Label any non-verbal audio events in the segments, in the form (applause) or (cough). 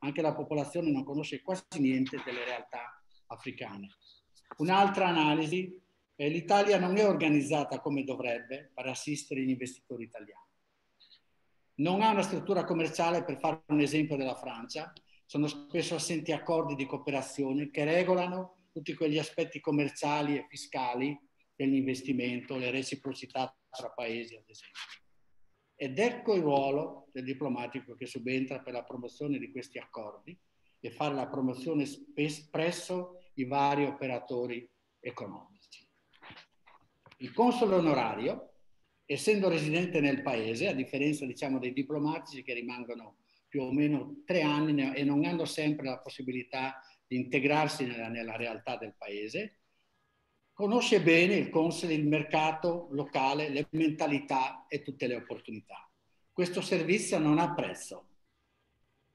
anche la popolazione non conosce quasi niente delle realtà africane. Un'altra analisi è l'Italia non è organizzata come dovrebbe per assistere gli investitori italiani. Non ha una struttura commerciale, per fare un esempio della Francia, sono spesso assenti accordi di cooperazione che regolano tutti quegli aspetti commerciali e fiscali dell'investimento, le reciprocità tra paesi, ad esempio. Ed ecco il ruolo del diplomatico che subentra per la promozione di questi accordi e fare la promozione presso i vari operatori economici. Il console onorario, essendo residente nel paese, a differenza diciamo, dei diplomatici che rimangono più o meno tre anni e non hanno sempre la possibilità di integrarsi nella, nella realtà del paese, conosce bene il console, il mercato locale, le mentalità e tutte le opportunità. Questo servizio non ha prezzo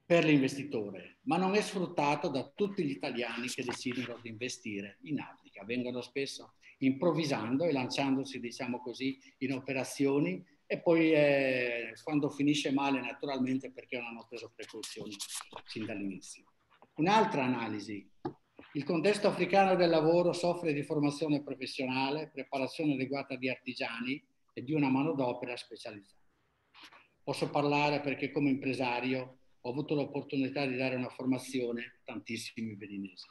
per l'investitore, ma non è sfruttato da tutti gli italiani che decidono di investire in Africa. Vengono spesso improvvisando e lanciandosi, diciamo così, in operazioni e poi eh, quando finisce male naturalmente perché non hanno preso precauzioni sin dall'inizio. Un'altra analisi. Il contesto africano del lavoro soffre di formazione professionale, preparazione adeguata di artigiani e di una manodopera specializzata. Posso parlare perché come impresario ho avuto l'opportunità di dare una formazione a tantissimi beninesi.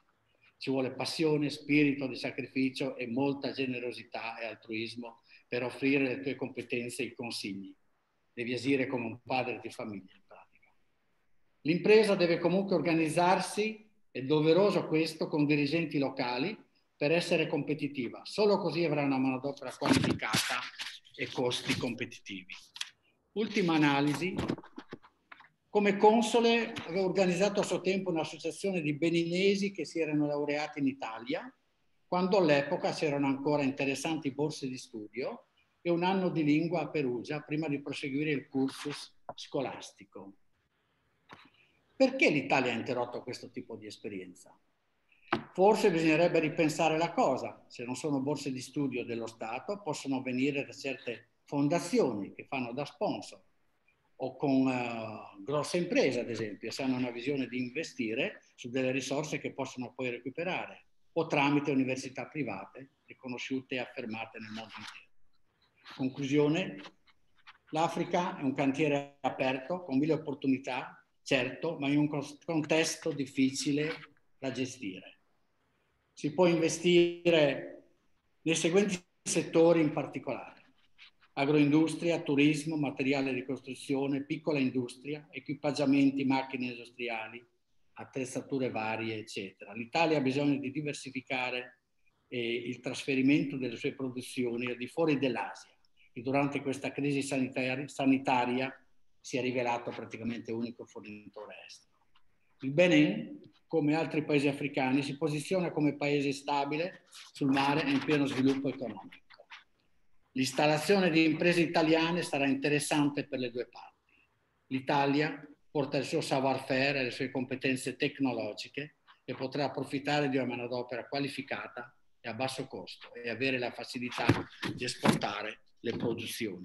Ci vuole passione, spirito di sacrificio e molta generosità e altruismo per offrire le tue competenze e i consigli. Devi agire come un padre di famiglia in pratica. L'impresa deve comunque organizzarsi, è doveroso questo, con dirigenti locali per essere competitiva. Solo così avrà una manodopera qualificata e costi competitivi. Ultima analisi. Come console avevo organizzato a suo tempo un'associazione di beninesi che si erano laureati in Italia quando all'epoca c'erano ancora interessanti borse di studio e un anno di lingua a Perugia prima di proseguire il cursus scolastico. Perché l'Italia ha interrotto questo tipo di esperienza? Forse bisognerebbe ripensare la cosa. Se non sono borse di studio dello Stato, possono venire da certe fondazioni che fanno da sponsor o con uh, grosse imprese, ad esempio, se hanno una visione di investire su delle risorse che possono poi recuperare o tramite università private riconosciute e affermate nel mondo intero. Conclusione, l'Africa è un cantiere aperto con mille opportunità, certo, ma in un contesto difficile da gestire. Si può investire nei seguenti settori in particolare. Agroindustria, turismo, materiale di costruzione, piccola industria, equipaggiamenti, macchine industriali, attrezzature varie, eccetera. L'Italia ha bisogno di diversificare eh, il trasferimento delle sue produzioni al di fuori dell'Asia, che durante questa crisi sanitaria, sanitaria si è rivelato praticamente unico fornitore estero. Il Benin, come altri paesi africani, si posiziona come paese stabile sul mare e in pieno sviluppo economico. L'installazione di imprese italiane sarà interessante per le due parti. L'Italia porta il suo savoir-faire e le sue competenze tecnologiche e potrà approfittare di una manodopera qualificata e a basso costo e avere la facilità di esportare le produzioni.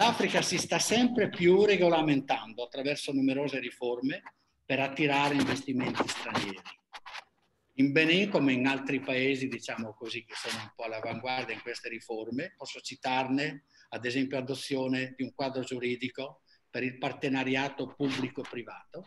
L'Africa si sta sempre più regolamentando attraverso numerose riforme per attirare investimenti stranieri. In Benin, come in altri paesi, diciamo così, che sono un po' all'avanguardia in queste riforme, posso citarne ad esempio adozione di un quadro giuridico per il partenariato pubblico-privato,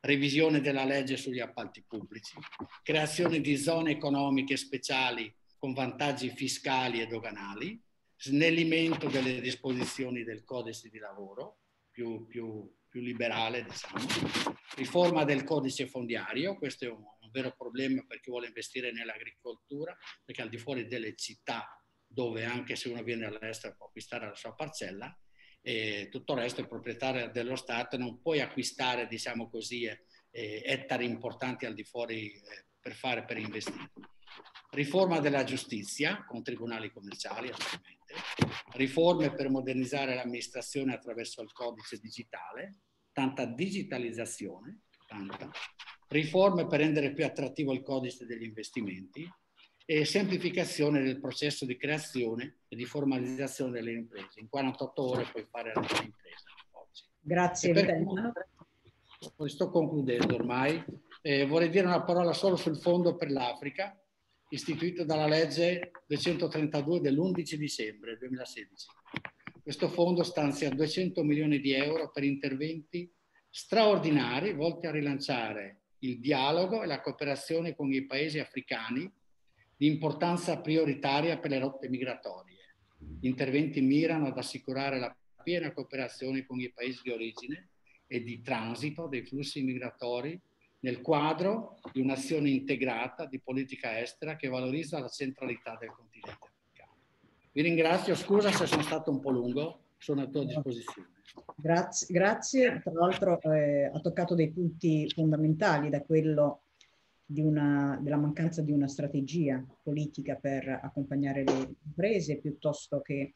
revisione della legge sugli appalti pubblici, creazione di zone economiche speciali con vantaggi fiscali e doganali, snellimento delle disposizioni del codice di lavoro, più, più, più liberale, diciamo, riforma del codice fondiario, questo è un, un vero problema per chi vuole investire nell'agricoltura, perché al di fuori delle città dove anche se uno viene all'estero può acquistare la sua parcella, e tutto il resto è proprietario dello Stato, non puoi acquistare, diciamo così, eh, ettari importanti al di fuori eh, per fare, per investire. Riforma della giustizia con tribunali commerciali, attualmente. Riforme per modernizzare l'amministrazione attraverso il codice digitale, tanta digitalizzazione, tanta. Riforme per rendere più attrattivo il codice degli investimenti, e semplificazione del processo di creazione e di formalizzazione delle imprese. In 48 ore puoi fare la tua impresa oggi. Grazie. Per, sto concludendo ormai. Eh, vorrei dire una parola solo sul Fondo per l'Africa, istituito dalla legge 232 dell'11 dicembre 2016. Questo fondo stanzia 200 milioni di euro per interventi straordinari volti a rilanciare il dialogo e la cooperazione con i paesi africani di importanza prioritaria per le rotte migratorie. Gli interventi mirano ad assicurare la piena cooperazione con i paesi di origine e di transito dei flussi migratori nel quadro di un'azione integrata di politica estera che valorizza la centralità del continente africano. Vi ringrazio, scusa se sono stato un po' lungo, sono a tua disposizione. Grazie, grazie. tra l'altro eh, ha toccato dei punti fondamentali da quello una, della mancanza di una strategia politica per accompagnare le imprese piuttosto che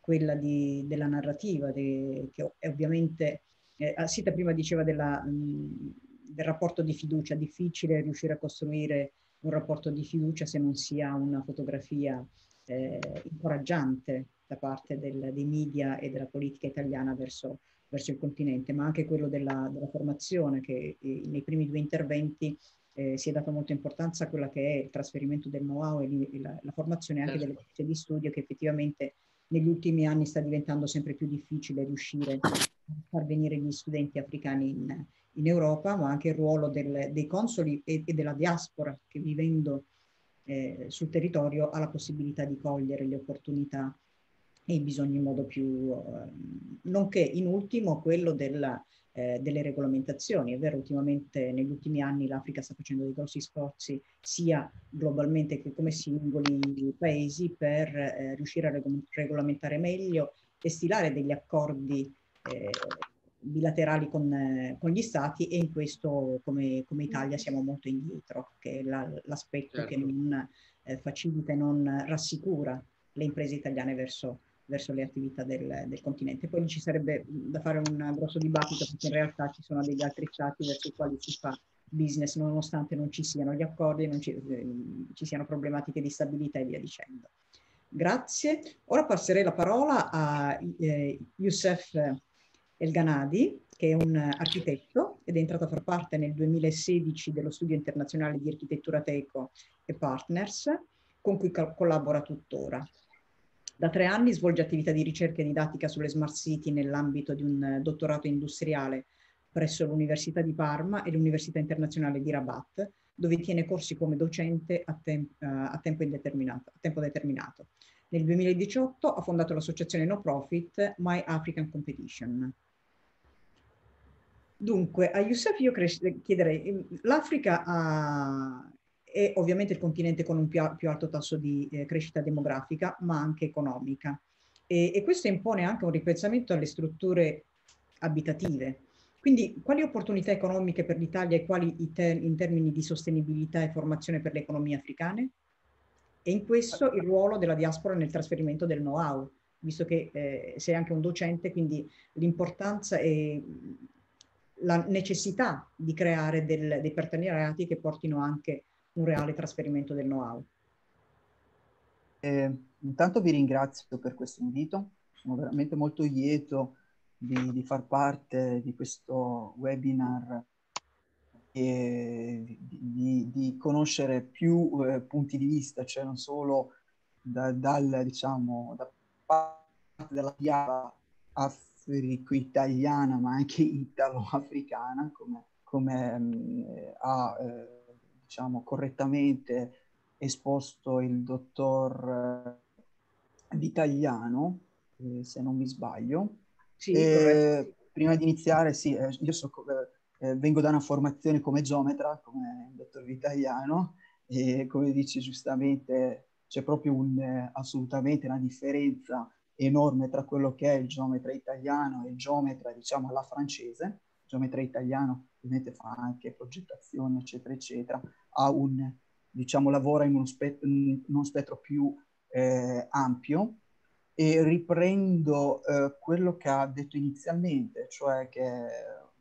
quella di, della narrativa, de, che ovviamente eh, Sita prima diceva della, mh, del rapporto di fiducia, difficile riuscire a costruire un rapporto di fiducia se non si ha una fotografia eh, incoraggiante da parte del, dei media e della politica italiana verso, verso il continente, ma anche quello della, della formazione che eh, nei primi due interventi eh, si è data molta importanza a quella che è il trasferimento del know-how e la, la, formazione anche delle corsi di studio che effettivamente negli ultimi anni sta diventando sempre più difficile riuscire a far venire gli studenti africani in, in Europa, ma anche il ruolo del, dei consoli e, e, della diaspora che vivendo eh, sul territorio ha la possibilità di cogliere le opportunità e i bisogni in modo più, eh, nonché in ultimo quello della, eh, delle regolamentazioni. È vero, ultimamente negli ultimi anni l'Africa sta facendo dei grossi sforzi sia globalmente che come singoli paesi per eh, riuscire a reg regolamentare meglio e stilare degli accordi eh, bilaterali con, eh, con, gli stati e in questo come, come Italia siamo molto indietro, che è la, l'aspetto certo. che non eh, facilita e non rassicura le imprese italiane verso, verso le attività del, del, continente. Poi ci sarebbe da fare un grosso dibattito perché in realtà ci sono degli altri stati verso i quali si fa business nonostante non ci siano gli accordi, non ci, eh, ci siano problematiche di stabilità e via dicendo. Grazie. Ora passerei la parola a eh, Youssef El Ganadi, che è un architetto ed è entrato a far parte nel 2016 dello studio internazionale di architettura Teco e Partners, con cui collabora tuttora. Da tre anni svolge attività di ricerca e didattica sulle smart city nell'ambito di un dottorato industriale presso l'Università di Parma e l'Università internazionale di Rabat, dove tiene corsi come docente a, tem uh, a, tempo, a tempo determinato. Nel 2018 ha fondato l'associazione no profit My African Competition, Dunque, a Youssef io chiederei, ehm, l'Africa è ovviamente il continente con un più, più alto tasso di eh, crescita demografica, ma anche economica. E, e, questo impone anche un ripensamento alle strutture abitative. Quindi, quali opportunità economiche per l'Italia e quali in termini di sostenibilità e formazione per le economie africane? E in questo il ruolo della diaspora nel trasferimento del know-how, visto che eh, sei anche un docente, quindi l'importanza è la necessità di creare del, dei partenariati che portino anche un reale trasferimento del know-how. Eh, intanto vi ringrazio per questo invito, sono veramente molto lieto di, di far parte di questo webinar e di, di conoscere più eh, punti di vista, cioè non solo da, dal, diciamo, da parte della diava africo-italiana, ma anche italo-africana, come, come mh, ha eh, diciamo, correttamente esposto il dottor eh, Vitagliano, eh, se non mi sbaglio. Sì, eh, prima di iniziare, sì, eh, io so, eh, vengo da una formazione come geometra, come il dottor Vitagliano, e come dice giustamente c'è proprio un, assolutamente una differenza enorme tra quello che è il geometra italiano e il geometra, diciamo, alla francese. Il geometra italiano ovviamente fa anche progettazioni, eccetera, eccetera, ha un, diciamo, lavora in uno, spe- in uno spettro più eh, ampio e riprendo eh, quello che ha detto inizialmente, cioè che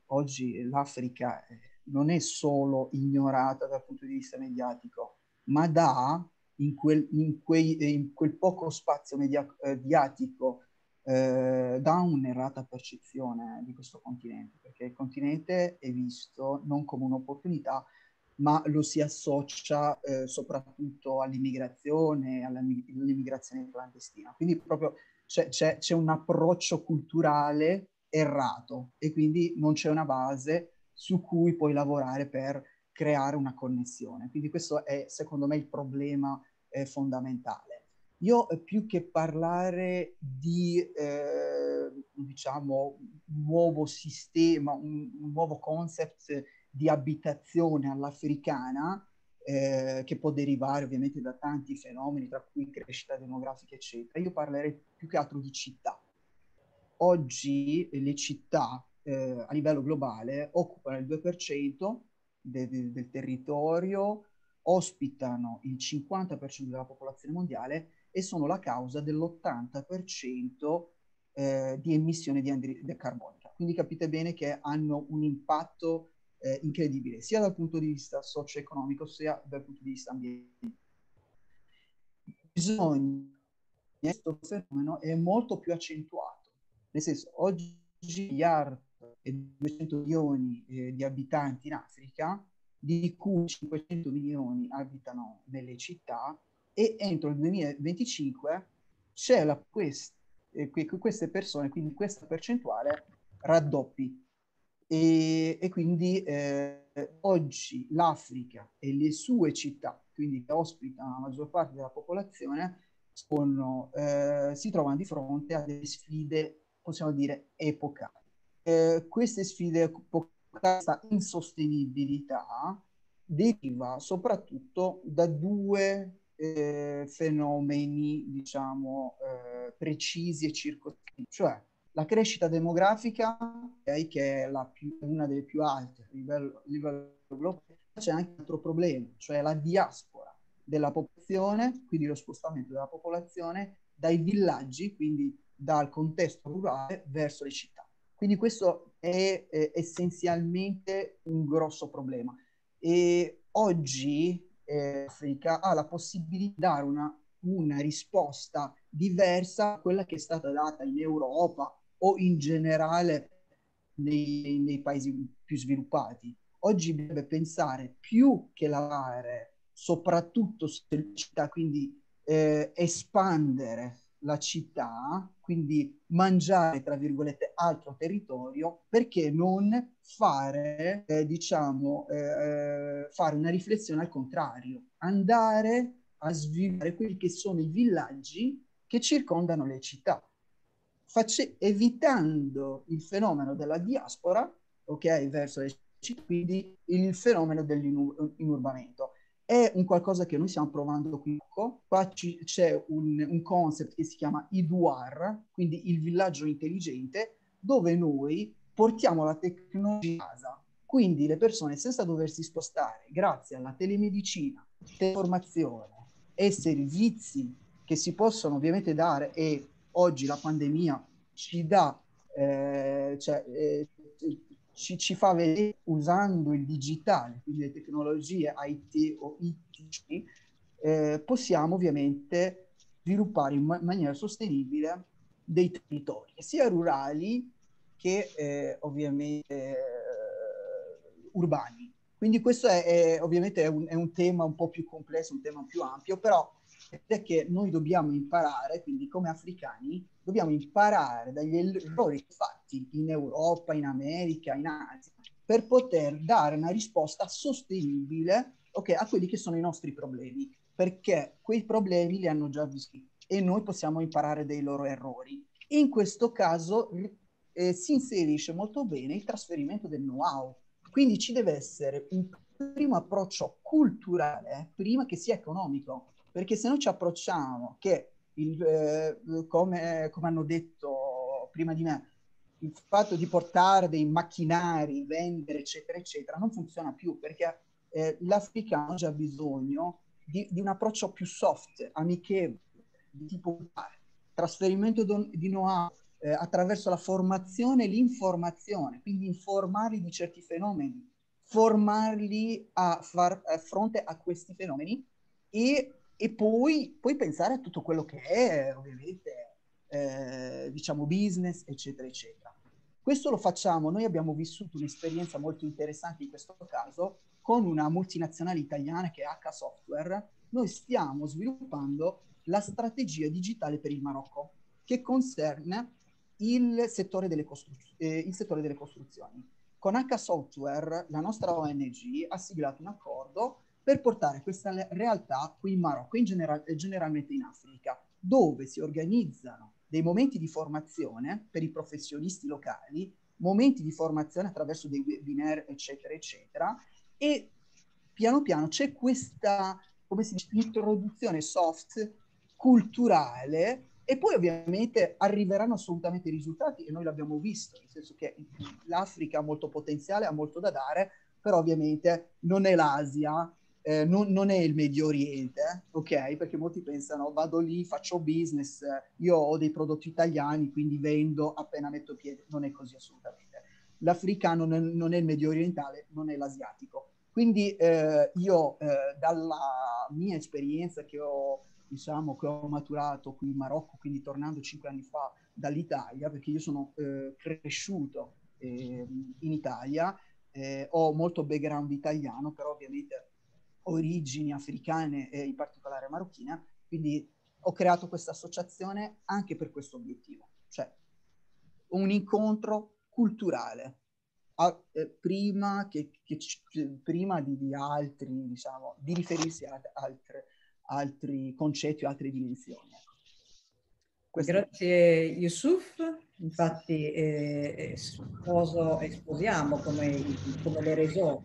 oggi l'Africa eh, non è solo ignorata dal punto di vista mediatico, ma dà in quel, in quei, in quel poco spazio media, mediatico eh, dà un'errata percezione di questo continente, perché il continente è visto non come un'opportunità, ma lo si associa eh, soprattutto all'immigrazione, all'immigrazione clandestina. Quindi proprio c'è, c'è, c'è un approccio culturale errato e quindi non c'è una base su cui puoi lavorare per creare una connessione. Quindi questo è secondo me il problema eh, fondamentale. Io eh, più che parlare di, eh, diciamo, un nuovo sistema, un, un, nuovo concept di abitazione all'africana, eh, che può derivare ovviamente da tanti fenomeni, tra cui crescita demografica, eccetera, io parlerei più che altro di città. Oggi le città eh, a livello globale occupano il 2% de, de, del territorio, ospitano il 50% della popolazione mondiale e sono la causa dell'80% eh, di emissione di anidride carbonica. Quindi capite bene che hanno un impatto eh, incredibile, sia dal punto di vista socio-economico, sia dal punto di vista ambientale. Bisogna questo fenomeno è molto più accentuato. Nel senso, oggi miliardi e 200 milioni eh, di abitanti in Africa, di cui 500 milioni abitano nelle città e entro il 2025 c'è la, quest, eh, queste persone, quindi questa percentuale raddoppi. E, e quindi eh, oggi l'Africa e le sue città, quindi che ospitano la maggior parte della popolazione, sono, eh, si trovano di fronte a delle sfide, possiamo dire, epocali. Eh, queste sfide questa insostenibilità deriva soprattutto da due eh, fenomeni, diciamo, eh, precisi e circoscritti, cioè la crescita demografica, okay, che è più, una delle più alte a livello, livello globale, c'è anche un altro problema, cioè la diaspora della popolazione, quindi lo spostamento della popolazione dai villaggi, quindi dal contesto rurale verso le città. Quindi questo è, è essenzialmente un grosso problema. E oggi eh, Africa ha la possibilità di dare una, una risposta diversa a quella che è stata data in Europa o in generale nei, nei paesi più sviluppati. Oggi bisogna pensare più che lavorare soprattutto sulle città, quindi eh, espandere la città, quindi mangiare, tra virgolette, altro territorio, perché non fare, eh, diciamo, eh, eh, fare una riflessione al contrario, andare a sviluppare quelli che sono i villaggi che circondano le città, Face- evitando il fenomeno della diaspora, ok, verso le città, quindi il fenomeno dell'inurbamento è un qualcosa che noi stiamo provando qui. Qua ci, c'è un, un, concept che si chiama IDUAR, quindi il villaggio intelligente, dove noi portiamo la tecnologia a casa. Quindi le persone senza doversi spostare, grazie alla telemedicina, informazione e servizi che si possono ovviamente dare e oggi la pandemia ci dà, eh, cioè, eh, ci, ci, fa vedere usando il digitale, quindi le tecnologie IT o ITC, eh, possiamo ovviamente sviluppare in ma- maniera sostenibile dei territori, sia rurali che eh, ovviamente eh, urbani. Quindi questo è, è ovviamente è un, è un, tema un po' più complesso, un tema più ampio, però è che noi dobbiamo imparare, quindi come africani, dobbiamo imparare dagli errori fatti in Europa, in America, in Asia, per poter dare una risposta sostenibile okay, a quelli che sono i nostri problemi, perché quei problemi li hanno già visti e noi possiamo imparare dai loro errori. In questo caso eh, si inserisce molto bene il trasferimento del know-how, quindi ci deve essere un primo approccio culturale prima che sia economico perché se noi ci approcciamo che, il, eh, come, come hanno detto prima di me, il fatto di portare dei macchinari, vendere, eccetera, eccetera, non funziona più perché eh, l'africano ha già bisogno di, di, un approccio più soft, amichevole, di tipo trasferimento di know-how eh, attraverso la formazione e l'informazione, quindi informarli di certi fenomeni, formarli a far a fronte a questi fenomeni e e poi, poi, pensare a tutto quello che è ovviamente eh, diciamo business, eccetera, eccetera. Questo lo facciamo, noi abbiamo vissuto un'esperienza molto interessante in questo caso con una multinazionale italiana che è H Software. Noi stiamo sviluppando la strategia digitale per il Marocco, che concerne il settore delle, costru- eh, il settore delle costruzioni. Con H Software, la nostra ONG ha siglato un accordo per portare questa realtà qui in Marocco, in general- generalmente in Africa, dove si organizzano dei momenti di formazione per i professionisti locali, momenti di formazione attraverso dei webinar, eccetera, eccetera, e piano piano c'è questa, come si dice, introduzione soft culturale e poi ovviamente arriveranno assolutamente i risultati e noi l'abbiamo visto, nel senso che l'Africa ha molto potenziale, ha molto da dare, però ovviamente non è l'Asia, eh, non, non, è il Medio Oriente, ok? Perché molti pensano vado lì, faccio business, io ho dei prodotti italiani, quindi vendo appena metto piede. Non è così assolutamente. L'africano non, non è il medio orientale, non è l'asiatico. Quindi eh, io eh, dalla mia esperienza che ho, diciamo, che ho maturato qui in Marocco, quindi tornando cinque anni fa dall'Italia, perché io sono eh, cresciuto ehm, in Italia, eh, ho molto background italiano, però ovviamente origini africane e in particolare marocchina, quindi ho creato questa associazione anche per questo obiettivo, cioè un incontro culturale a, eh, prima, che, che, prima di, di, altri, diciamo, di riferirsi a altre, altri concetti o altre dimensioni. Ecco. Questo Grazie Yusuf, infatti eh, sposo e sposiamo come, come le resò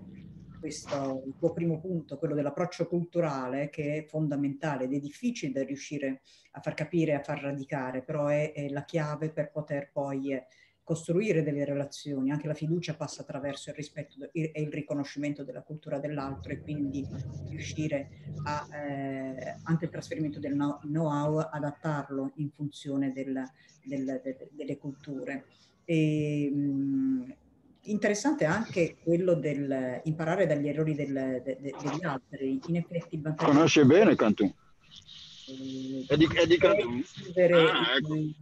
questo, il tuo primo punto, quello dell'approccio culturale, che è fondamentale ed è difficile da riuscire a far capire, a far radicare, però è, è la chiave per poter poi eh, costruire delle relazioni. Anche la fiducia passa attraverso il rispetto e il riconoscimento della cultura dell'altro e quindi riuscire a, eh, anche il trasferimento del know-how, adattarlo in funzione del, del, de, delle culture. E, mh, interessante anche quello del imparare dagli errori del, de, de, degli altri. In effetti, il Conosce bene Cantù. Eh, è di, è di Cantù. Ah, ecco. i,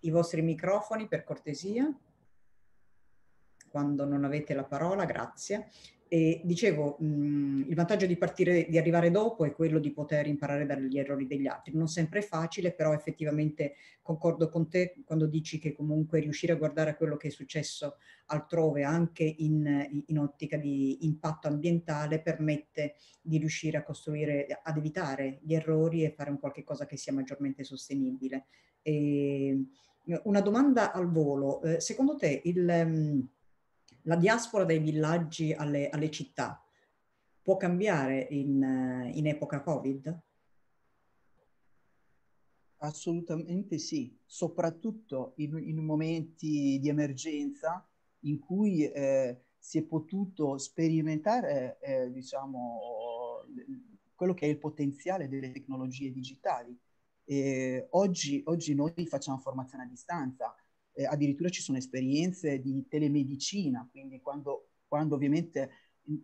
I vostri microfoni, per cortesia. Quando non avete la parola, grazie. E dicevo, mh, il vantaggio di partire, di arrivare dopo è quello di poter imparare dagli errori degli altri. Non sempre è facile, però effettivamente concordo con te quando dici che comunque riuscire a guardare a quello che è successo altrove, anche in, in ottica di impatto ambientale, permette di riuscire a costruire, ad evitare gli errori e fare un qualche cosa che sia maggiormente sostenibile. E, una domanda al volo. Eh, secondo te il la diaspora dai villaggi alle, alle città può cambiare in, in epoca Covid? Assolutamente sì, soprattutto in, in momenti di emergenza in cui eh, si è potuto sperimentare, eh, diciamo, quello che è il potenziale delle tecnologie digitali. E oggi, oggi noi facciamo formazione a distanza, eh, addirittura ci sono esperienze di telemedicina, quindi quando, quando ovviamente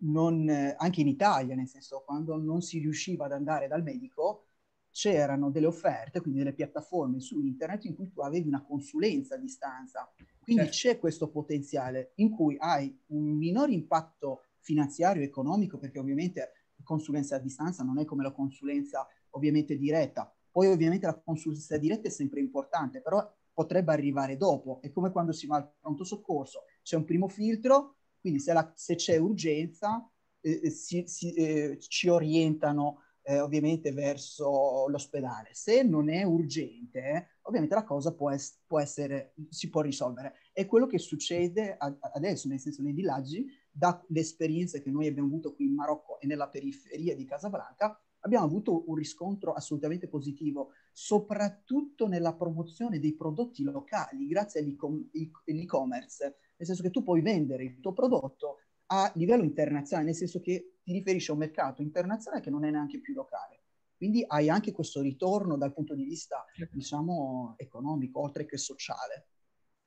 non, eh, anche in Italia, nel senso quando non si riusciva ad andare dal medico, c'erano delle offerte, quindi delle piattaforme su internet in cui tu avevi una consulenza a distanza. Quindi certo. c'è questo potenziale in cui hai un minore impatto finanziario e economico, perché ovviamente la consulenza a distanza non è come la consulenza ovviamente diretta. Poi ovviamente la consulenza diretta è sempre importante, però potrebbe arrivare dopo. È come quando si va al pronto soccorso, c'è un primo filtro, quindi se, la, se c'è urgenza eh, eh, si, si, eh, ci orientano eh, ovviamente verso l'ospedale. Se non è urgente, ovviamente la cosa può, es- può, essere, si può risolvere. È quello che succede a- adesso, nel senso nei villaggi, dalle esperienze che noi abbiamo avuto qui in Marocco e nella periferia di Casablanca, abbiamo avuto un riscontro assolutamente positivo, soprattutto nella promozione dei prodotti locali grazie all'e-commerce, nel senso che tu puoi vendere il tuo prodotto a livello internazionale, nel senso che ti riferisci a un mercato internazionale che non è neanche più locale. Quindi hai anche questo ritorno dal punto di vista, diciamo, economico, oltre che sociale.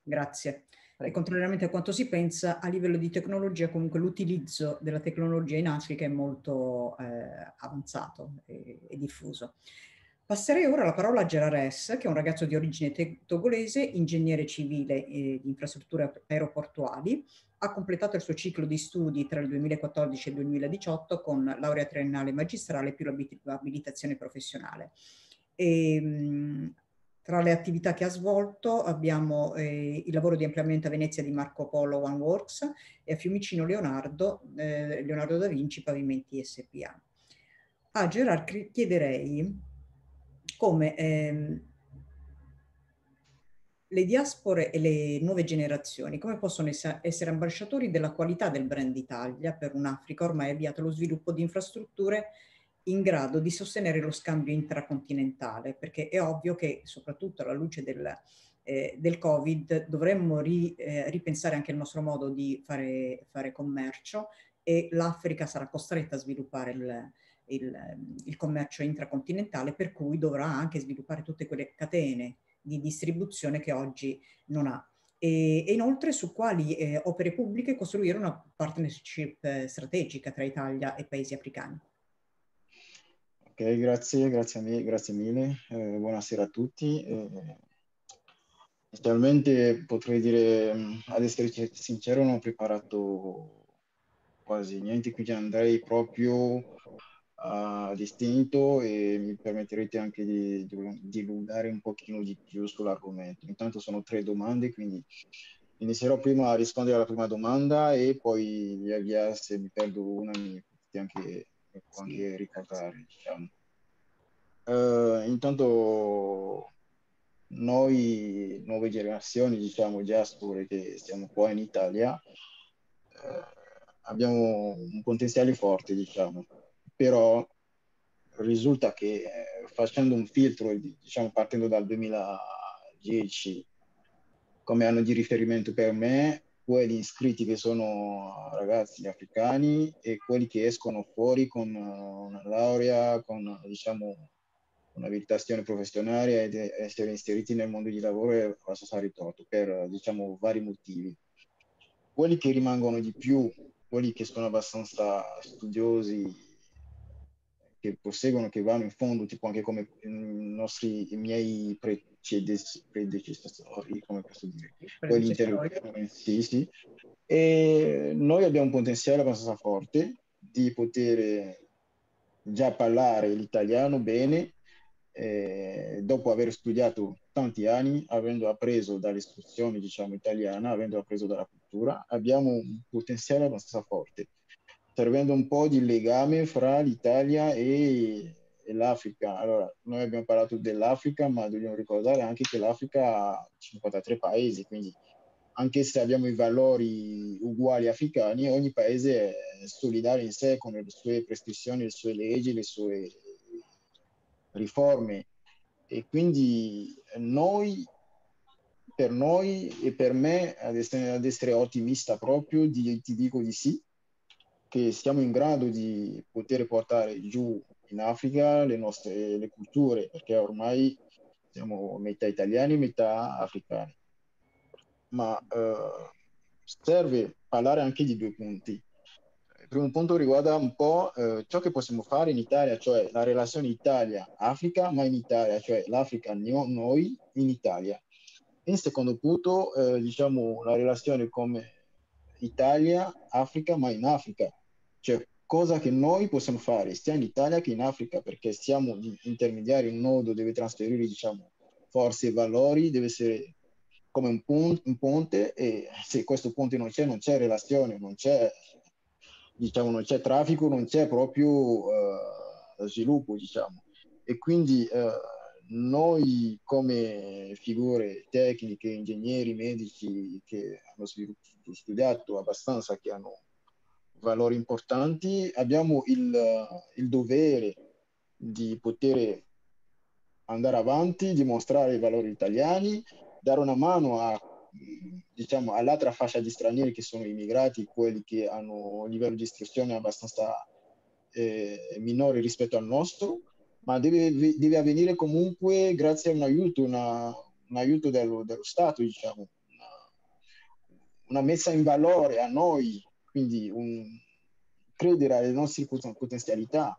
Grazie. E contrariamente a quanto si pensa, a livello di tecnologia, comunque l'utilizzo della tecnologia in Africa è molto eh, avanzato e, e, diffuso. Passerei ora la parola a Gerares, che è un ragazzo di origine togolese, ingegnere civile di infrastrutture aeroportuali. Ha completato il suo ciclo di studi tra il 2014 e il 2018 con laurea triennale magistrale più l'abilitazione professionale. E, ehm, tra le attività che ha svolto abbiamo eh, il lavoro di ampliamento a Venezia di Marco Polo One Works e a Fiumicino Leonardo, eh, Leonardo da Vinci Pavimenti SPA. A Gerard chiederei come ehm, le diaspore e le nuove generazioni come possono essere ambasciatori della qualità del brand Italia per un'Africa ormai avviata allo sviluppo di infrastrutture in grado di sostenere lo scambio intracontinentale, perché è ovvio che soprattutto alla luce del, eh, del Covid dovremmo ri, eh, ripensare anche il nostro modo di fare, fare commercio e l'Africa sarà costretta a sviluppare il, il, il commercio intracontinentale, per cui dovrà anche sviluppare tutte quelle catene di distribuzione che oggi non ha. E, e inoltre su quali eh, opere pubbliche costruire una partnership eh, strategica tra Italia e paesi africani. Ok, grazie, grazie, me, grazie mille, eh, buonasera a tutti. Eh, inizialmente potrei dire, ad essere sincero, non ho preparato quasi niente, quindi andrei proprio uh, distinto e mi permetterete anche di, di divulgare un pochino di più sull'argomento. Intanto sono tre domande, quindi inizierò prima a rispondere alla prima domanda e poi via via se mi perdo una mi potete anche, anche ricordare. Diciamo. Uh, intanto noi nuove generazioni, diciamo diaspore che siamo qua in Italia, eh, abbiamo un potenziale forte, diciamo però risulta che eh, facendo un filtro, diciamo partendo dal 2010 come anno di riferimento per me, quelli iscritti che sono ragazzi africani e quelli che escono fuori con una laurea, con diciamo un'abilitazione professionale ed essere inseriti nel mondo di lavoro è abbastanza ridotto per diciamo vari motivi. Quelli che rimangono di più, quelli che sono abbastanza studiosi che proseguono, che vanno in fondo, tipo anche come i nostri, i miei predecessori, come posso dire, quelli interrogatori, sì, sì. E noi abbiamo un potenziale abbastanza forte di poter già parlare l'italiano bene, eh, dopo aver studiato tanti anni, avendo appreso dall'istruzione, diciamo, italiana, avendo appreso dalla cultura, abbiamo un potenziale abbastanza forte servendo un po' di legame fra l'Italia e, e l'Africa. Allora, noi abbiamo parlato dell'Africa, ma dobbiamo ricordare anche che l'Africa ha 53 paesi, quindi anche se abbiamo i valori uguali africani, ogni paese è solidario in sé con le sue prescrizioni, le sue leggi, le sue riforme. E quindi noi, per noi e per me, ad essere, ad essere ottimista proprio, di, ti dico di sì, che siamo in grado di poter portare giù in Africa le nostre le culture, perché ormai siamo metà italiani, metà africani. Ma eh, serve parlare anche di due punti. Il primo punto riguarda un po' eh, ciò che possiamo fare in Italia, cioè la relazione Italia-Africa, ma in Italia, cioè l'Africa noi in Italia. In secondo punto, eh, diciamo, la relazione come Italia-Africa, ma in Africa, cioè, cosa che noi possiamo fare sia in Italia che in Africa, perché siamo intermediari, un nodo deve trasferire, diciamo, forze e valori, deve essere come un, pon- un ponte e se questo ponte non c'è, non c'è relazione, non c'è, diciamo, non c'è traffico, non c'è proprio uh, sviluppo, diciamo. E quindi uh, noi come figure tecniche, ingegneri, medici che hanno studiato abbastanza, che hanno valori importanti, abbiamo il, il dovere di poter andare avanti, dimostrare i valori italiani, dare una mano a, diciamo, all'altra fascia di stranieri che sono immigrati, quelli che hanno un livello di istruzione abbastanza eh, minore rispetto al nostro, ma deve, deve, avvenire comunque grazie a un aiuto, una, un aiuto dello, dello Stato, diciamo, una, una messa in valore a noi quindi un, credere alle nostre potenzialità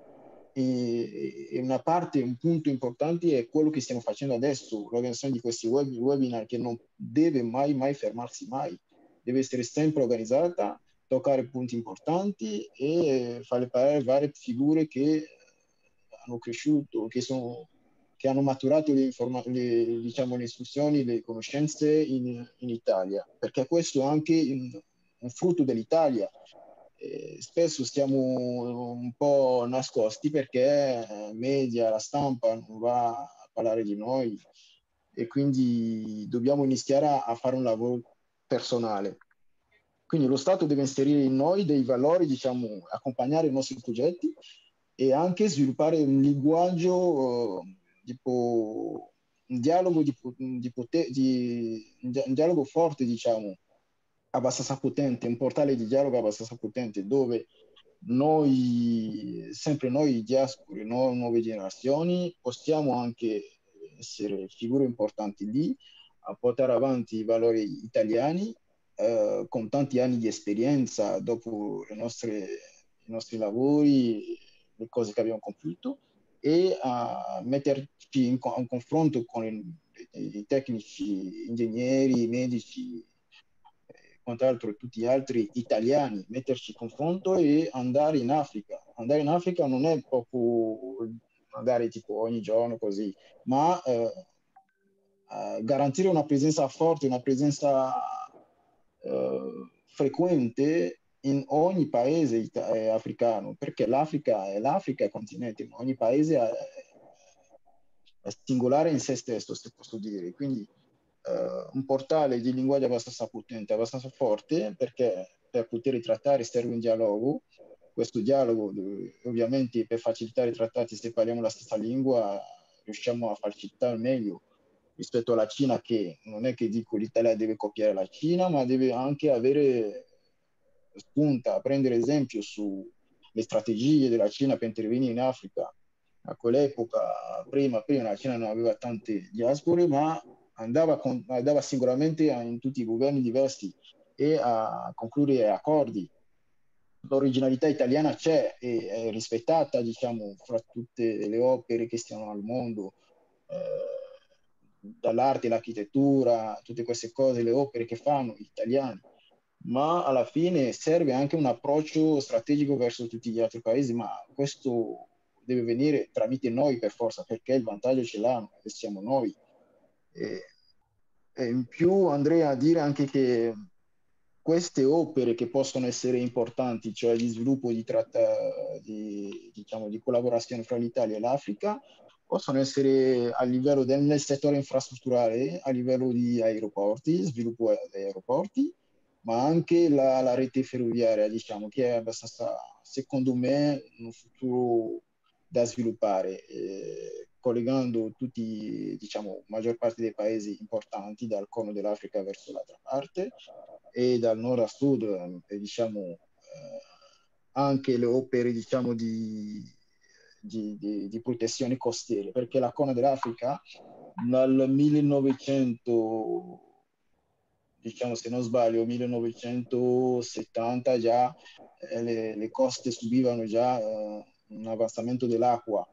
e, e, una parte, un punto importante è quello che stiamo facendo adesso, l'organizzazione di questi web, webinar che non deve mai, mai fermarsi mai, deve essere sempre organizzata, toccare punti importanti e fare parlare varie figure che hanno cresciuto, che, sono, che hanno maturato le, le, diciamo, le istruzioni, le conoscenze in, in Italia, perché questo anche un frutto dell'Italia eh, spesso stiamo un po' nascosti perché eh, media, la stampa non va a parlare di noi e quindi dobbiamo iniziare a, fare un lavoro personale. Quindi lo Stato deve inserire in noi dei valori, diciamo, accompagnare i nostri progetti e anche sviluppare un linguaggio uh, tipo un dialogo, di, di, di, un dialogo forte, diciamo, abbastanza potente, un portale di dialogo abbastanza potente dove noi, sempre noi diaspore, no, nuove generazioni, possiamo anche essere figure importanti lì a portare avanti i valori italiani eh, con tanti anni di esperienza dopo nostre, i nostri lavori, le cose che abbiamo compiuto e a metterci in, in confronto con i, i tecnici, ingegneri, medici altro tutti gli altri italiani, metterci in confronto e andare in Africa. Andare in Africa non è proprio andare tipo ogni giorno così, ma eh, garantire una presenza forte, una presenza eh, frequente in ogni paese it- eh, africano, perché l'Africa è l'Africa è continente, ma ogni paese è, è singolare in se stesso, se posso dire. Quindi uh, un portale di linguaggio abbastanza potente, abbastanza forte, perché per poter trattare serve un dialogo. Questo dialogo, ovviamente, per facilitare i trattati, se parliamo la stessa lingua, riusciamo a facilitare meglio rispetto alla Cina, che non è che dico l'Italia deve copiare la Cina, ma deve anche avere spunta, prendere esempio sulle strategie della Cina per intervenire in Africa. A quell'epoca, prima, prima la Cina non aveva tante diaspore, ma andava, con, andava sicuramente in tutti i governi diversi e a concludere accordi. L'originalità italiana c'è e è rispettata, diciamo, fra tutte le opere che stiano al mondo, eh, dall'arte, l'architettura, tutte queste cose, le opere che fanno gli italiani. Ma alla fine serve anche un approccio strategico verso tutti gli altri paesi, ma questo deve venire tramite noi per forza, perché il vantaggio ce l'hanno e siamo noi e, e in più andrei a dire anche che queste opere che possono essere importanti, cioè gli sviluppo di, tratta, di, diciamo, di collaborazione fra l'Italia e l'Africa, possono essere a livello del nel settore infrastrutturale, a livello di aeroporti, sviluppo di aeroporti, ma anche la, la rete ferroviaria, diciamo, che è abbastanza, secondo me, un futuro da sviluppare. Eh, collegando tutti, diciamo, maggior parte dei paesi importanti dal corno dell'Africa verso l'altra parte e dal nord a sud, e, diciamo, eh, anche le opere, diciamo, di, di, di, di, protezione costiere, perché la corno dell'Africa dal 1900 diciamo se non sbaglio 1970 già eh, le, le, coste subivano già eh, un avanzamento dell'acqua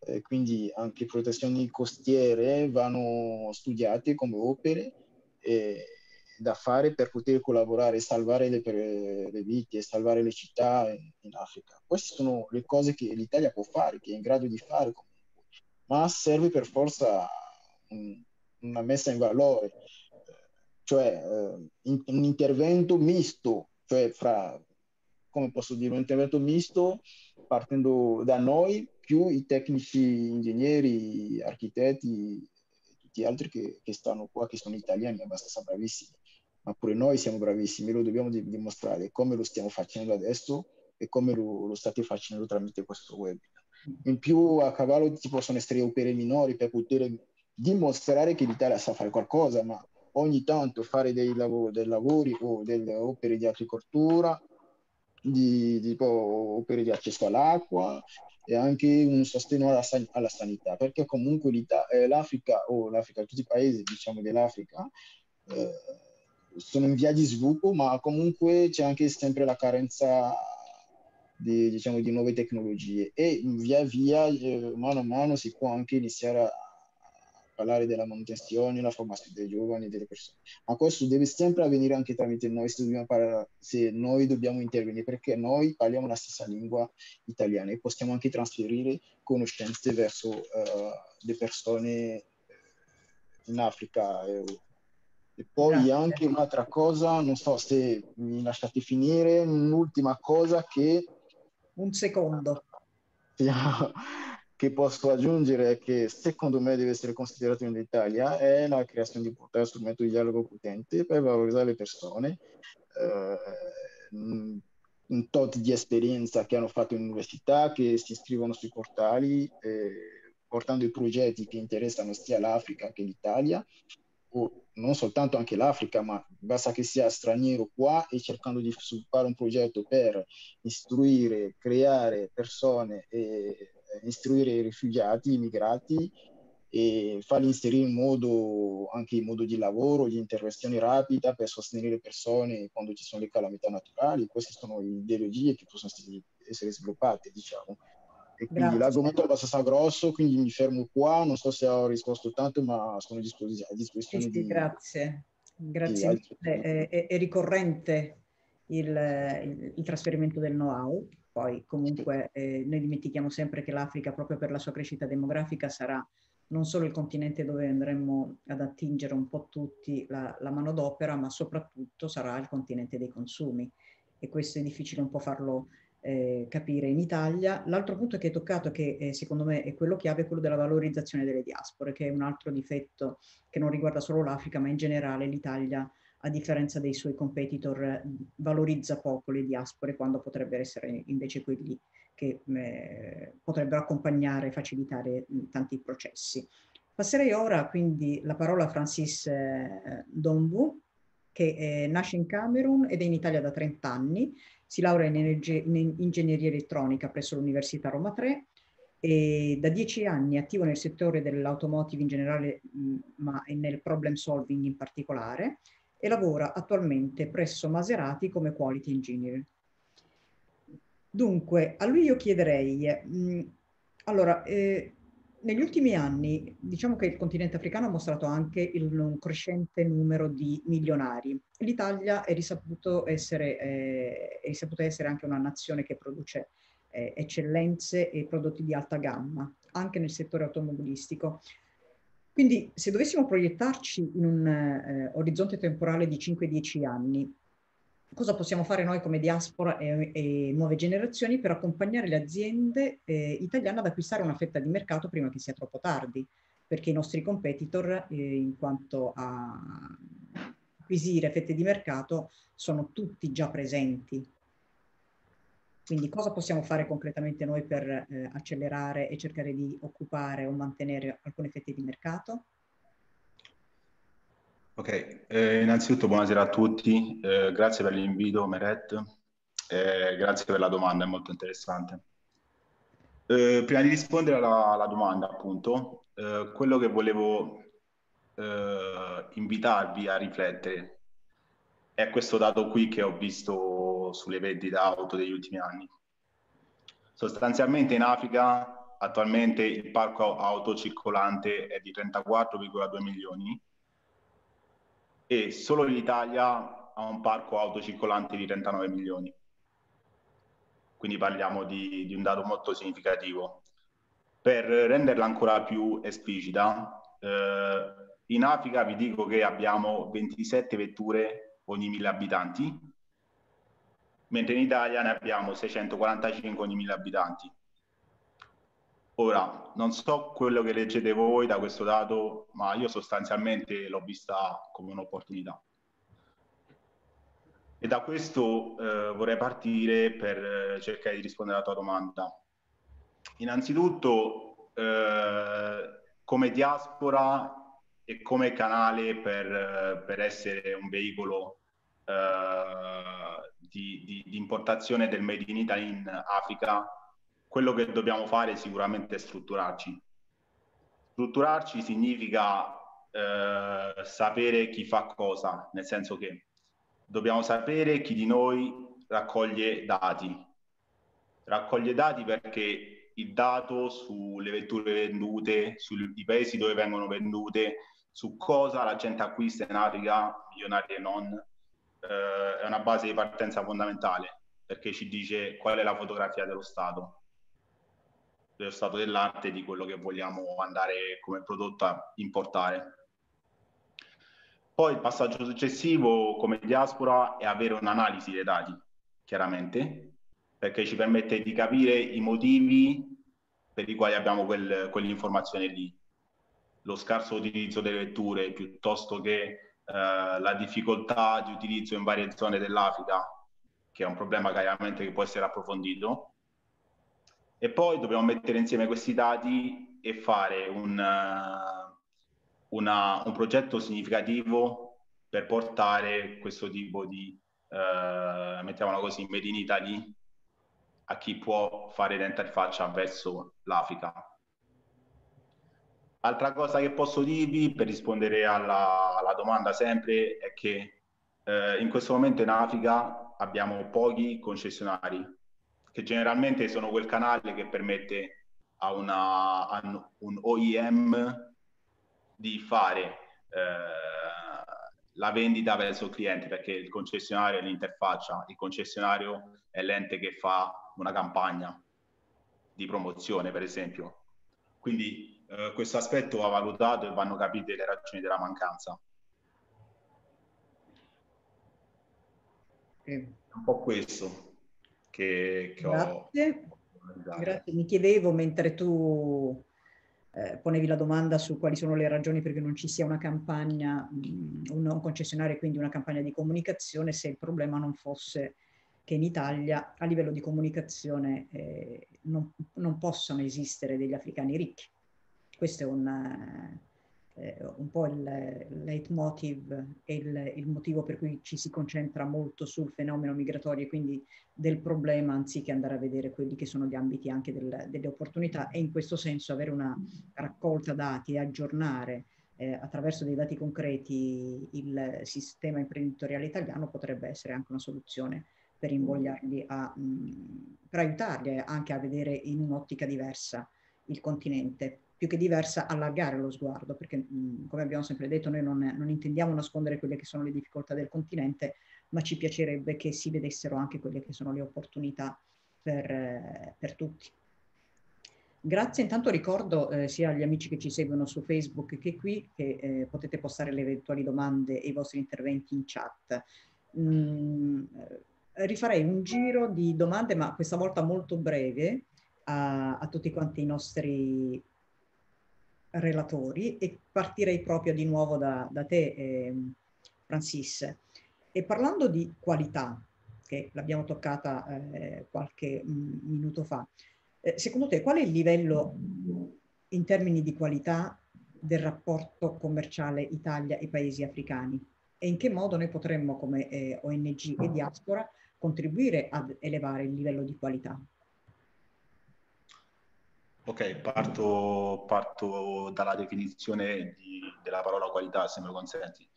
eh, quindi anche protezioni costiere vanno studiate come opere eh, da fare per poter collaborare e salvare le, le vite e salvare le città in, Africa. Queste sono le cose che l'Italia può fare, che è in grado di fare comunque, ma serve per forza un, una messa in valore, cioè eh, in, un intervento misto, cioè fra, come posso dire, un intervento misto partendo da noi più i tecnici, ingegneri, architetti e tutti gli altri che, che, stanno qua, che sono italiani, abbastanza bravissimi. Ma pure noi siamo bravissimi, lo dobbiamo dimostrare come lo stiamo facendo adesso e come lo, lo state facendo tramite questo webinar. In più a cavallo ci possono essere opere minori per poter dimostrare che l'Italia sa fare qualcosa, ma ogni tanto fare dei, lavori, dei lavori o delle opere di agricoltura, di, di opere di accesso all'acqua, e anche un sostegno alla, san- alla sanità, perché comunque eh, l'Africa o l'Africa, tutti i paesi diciamo dell'Africa eh, sono in via di sviluppo, ma comunque c'è anche sempre la carenza di, diciamo, di nuove tecnologie. E via via, eh, mano a mano, si può anche iniziare a parlare della manutenzione, la formazione dei giovani, delle persone. Ma questo deve sempre avvenire anche tramite noi se, dobbiamo parlare, se noi dobbiamo intervenire, perché noi parliamo la stessa lingua italiana e possiamo anche trasferire conoscenze verso uh, le persone eh, in Africa. E, e poi Grazie. anche un'altra cosa, non so se mi lasciate finire, un'ultima cosa che un secondo. (laughs) che posso aggiungere che secondo me deve essere considerato in Italia è la creazione di un strumento di dialogo potente per valorizzare le persone, eh, un tot di esperienza che hanno fatto in università, che si iscrivono sui portali, eh, portando i progetti che interessano sia l'Africa che l'Italia o non soltanto anche l'Africa, ma basta che sia straniero qua e cercando di sviluppare un progetto per istruire, creare persone e istruire i rifugiati, i immigrati e farli inserire in modo, anche in modo di lavoro, di intervenzione rapida per sostenere le persone quando ci sono le calamità naturali. Queste sono le ideologie che possono essere sviluppate, diciamo. E quindi l'argomento è abbastanza grosso, quindi mi fermo qua. Non so se ho risposto tanto, ma sono a disposizione, disposizione sì, di... Grazie, grazie mille. È, è, è, ricorrente il, il, il, trasferimento del know-how. Poi comunque eh, noi dimentichiamo sempre che l'Africa, proprio per la sua crescita demografica, sarà non solo il continente dove andremo ad attingere un po' tutti la, la manodopera, ma soprattutto sarà il continente dei consumi. E questo è difficile un po' farlo eh, capire in Italia. L'altro punto che hai toccato, che eh, secondo me è quello chiave, è quello della valorizzazione delle diaspore, che è un altro difetto che non riguarda solo l'Africa, ma in generale l'Italia, a differenza dei suoi competitor, valorizza poco le diaspore quando potrebbero essere invece quelli che eh, potrebbero accompagnare e facilitare tanti processi. Passerei ora quindi la parola a Francis eh, Donvu, che eh, nasce in Camerun ed è in Italia da 30 anni si laurea in, in ingegneria elettronica presso l'Università Roma 3 e da dieci anni attivo nel settore dell'automotive in generale, ma nel problem solving in particolare, e lavora attualmente presso Maserati come quality engineer. Dunque, a lui io chiederei, mh, allora, eh, negli ultimi anni diciamo che il continente africano ha mostrato anche il, un crescente numero di milionari. L'Italia è risaputo essere, eh, è risaputa essere anche una nazione che produce eh, eccellenze e prodotti di alta gamma, anche nel settore automobilistico. Quindi se dovessimo proiettarci in un eh, orizzonte temporale di 5-10 anni, cosa possiamo fare noi come diaspora e, e nuove generazioni per accompagnare le aziende eh, italiane ad acquistare una fetta di mercato prima che sia troppo tardi, perché i nostri competitor, eh, in quanto a acquisire fette di mercato, sono tutti già presenti. Quindi cosa possiamo fare concretamente noi per eh, accelerare e cercare di occupare o mantenere alcune fette di mercato? Ok, eh, innanzitutto buonasera a tutti, eh, grazie per l'invito Meret, eh, grazie per la domanda, è molto interessante. Eh, prima di rispondere alla, alla domanda, appunto, eh, quello che volevo invitarvi a riflettere è questo dato qui che ho visto sulle vendite auto degli ultimi anni. Sostanzialmente in Africa attualmente il parco auto circolante è di 34,2 milioni, e solo l'Italia ha un parco autocircolante di 39 milioni. Quindi parliamo di, di un dato molto significativo. Per renderla ancora più esplicita, eh, in Africa vi dico che abbiamo 27 vetture ogni 1000 abitanti, mentre in Italia ne abbiamo 645 ogni 1000 abitanti. Ora, non so quello che leggete voi da questo dato, ma io sostanzialmente l'ho vista come un'opportunità. E da questo eh, vorrei partire per eh, cercare di rispondere alla tua domanda. Innanzitutto, eh, come diaspora e come canale per, per essere un veicolo eh, di, di, di importazione del Made in Italy in Africa, quello che dobbiamo fare sicuramente è strutturarci. Strutturarci significa eh, sapere chi fa cosa, nel senso che dobbiamo sapere chi di noi raccoglie dati. raccoglie dati perché il dato sulle vetture vendute, sui paesi dove vengono vendute, su cosa la gente acquista in Africa, milionari e non, eh, è una base di partenza fondamentale perché ci dice qual è la fotografia dello Stato, dello stato dell'arte di quello che vogliamo andare come prodotto a importare. Poi il passaggio successivo come diaspora è avere un'analisi dei dati, chiaramente, perché ci permette di capire i motivi per i quali abbiamo quel, quell'informazione lì. Lo scarso utilizzo delle letture piuttosto che la difficoltà di utilizzo in varie zone dell'Africa, che è un problema chiaramente che può essere approfondito. E poi dobbiamo mettere insieme questi dati e fare un, una, un progetto significativo per portare questo tipo di, eh, mettiamola così, Made in Italy a chi può fare da interfaccia verso l'Africa. Altra cosa che posso dirvi per rispondere alla, alla domanda sempre è che eh, in questo momento in Africa abbiamo pochi concessionari che generalmente sono quel canale che permette a, una, a un OEM di fare eh, la vendita verso il cliente perché il concessionario è l'interfaccia, il concessionario è l'ente che fa una campagna di promozione, per esempio. Quindi eh, questo aspetto va valutato e vanno capite le ragioni della mancanza. È un po' questo che, che Grazie. ho... Grazie. Mi chiedevo mentre tu eh, ponevi la domanda su quali sono le ragioni perché non ci sia una campagna, un, un concessionario quindi una campagna di comunicazione, se il problema non fosse che in Italia a livello di comunicazione eh, non, non, possono esistere degli africani ricchi. Questo è un, eh, un po' il leitmotiv e il, il, motivo per cui ci si concentra molto sul fenomeno migratorio e quindi del problema anziché andare a vedere quelli che sono gli ambiti anche del, delle opportunità e in questo senso avere una raccolta dati e aggiornare eh, attraverso dei dati concreti il sistema imprenditoriale italiano potrebbe essere anche una soluzione per invogliarli a, mh, per aiutarli anche a vedere in un'ottica diversa il continente più che diversa, allargare lo sguardo, perché mh, come abbiamo sempre detto noi non, non, intendiamo nascondere quelle che sono le difficoltà del continente, ma ci piacerebbe che si vedessero anche quelle che sono le opportunità per, per tutti. Grazie, intanto ricordo eh, sia agli amici che ci seguono su Facebook che qui che eh, potete postare le eventuali domande e i vostri interventi in chat. Mm, rifarei un giro di domande, ma questa volta molto breve, a, a tutti quanti i nostri relatori e partirei proprio di nuovo da, da te, eh, Francis. E parlando di qualità, che l'abbiamo toccata eh, qualche mm, minuto fa, eh, secondo te qual è il livello in termini di qualità del rapporto commerciale Italia e paesi africani? E in che modo noi potremmo come eh, ONG e diaspora contribuire ad elevare il livello di qualità? Ok, parto, parto dalla definizione di, della parola qualità, se me lo consenti.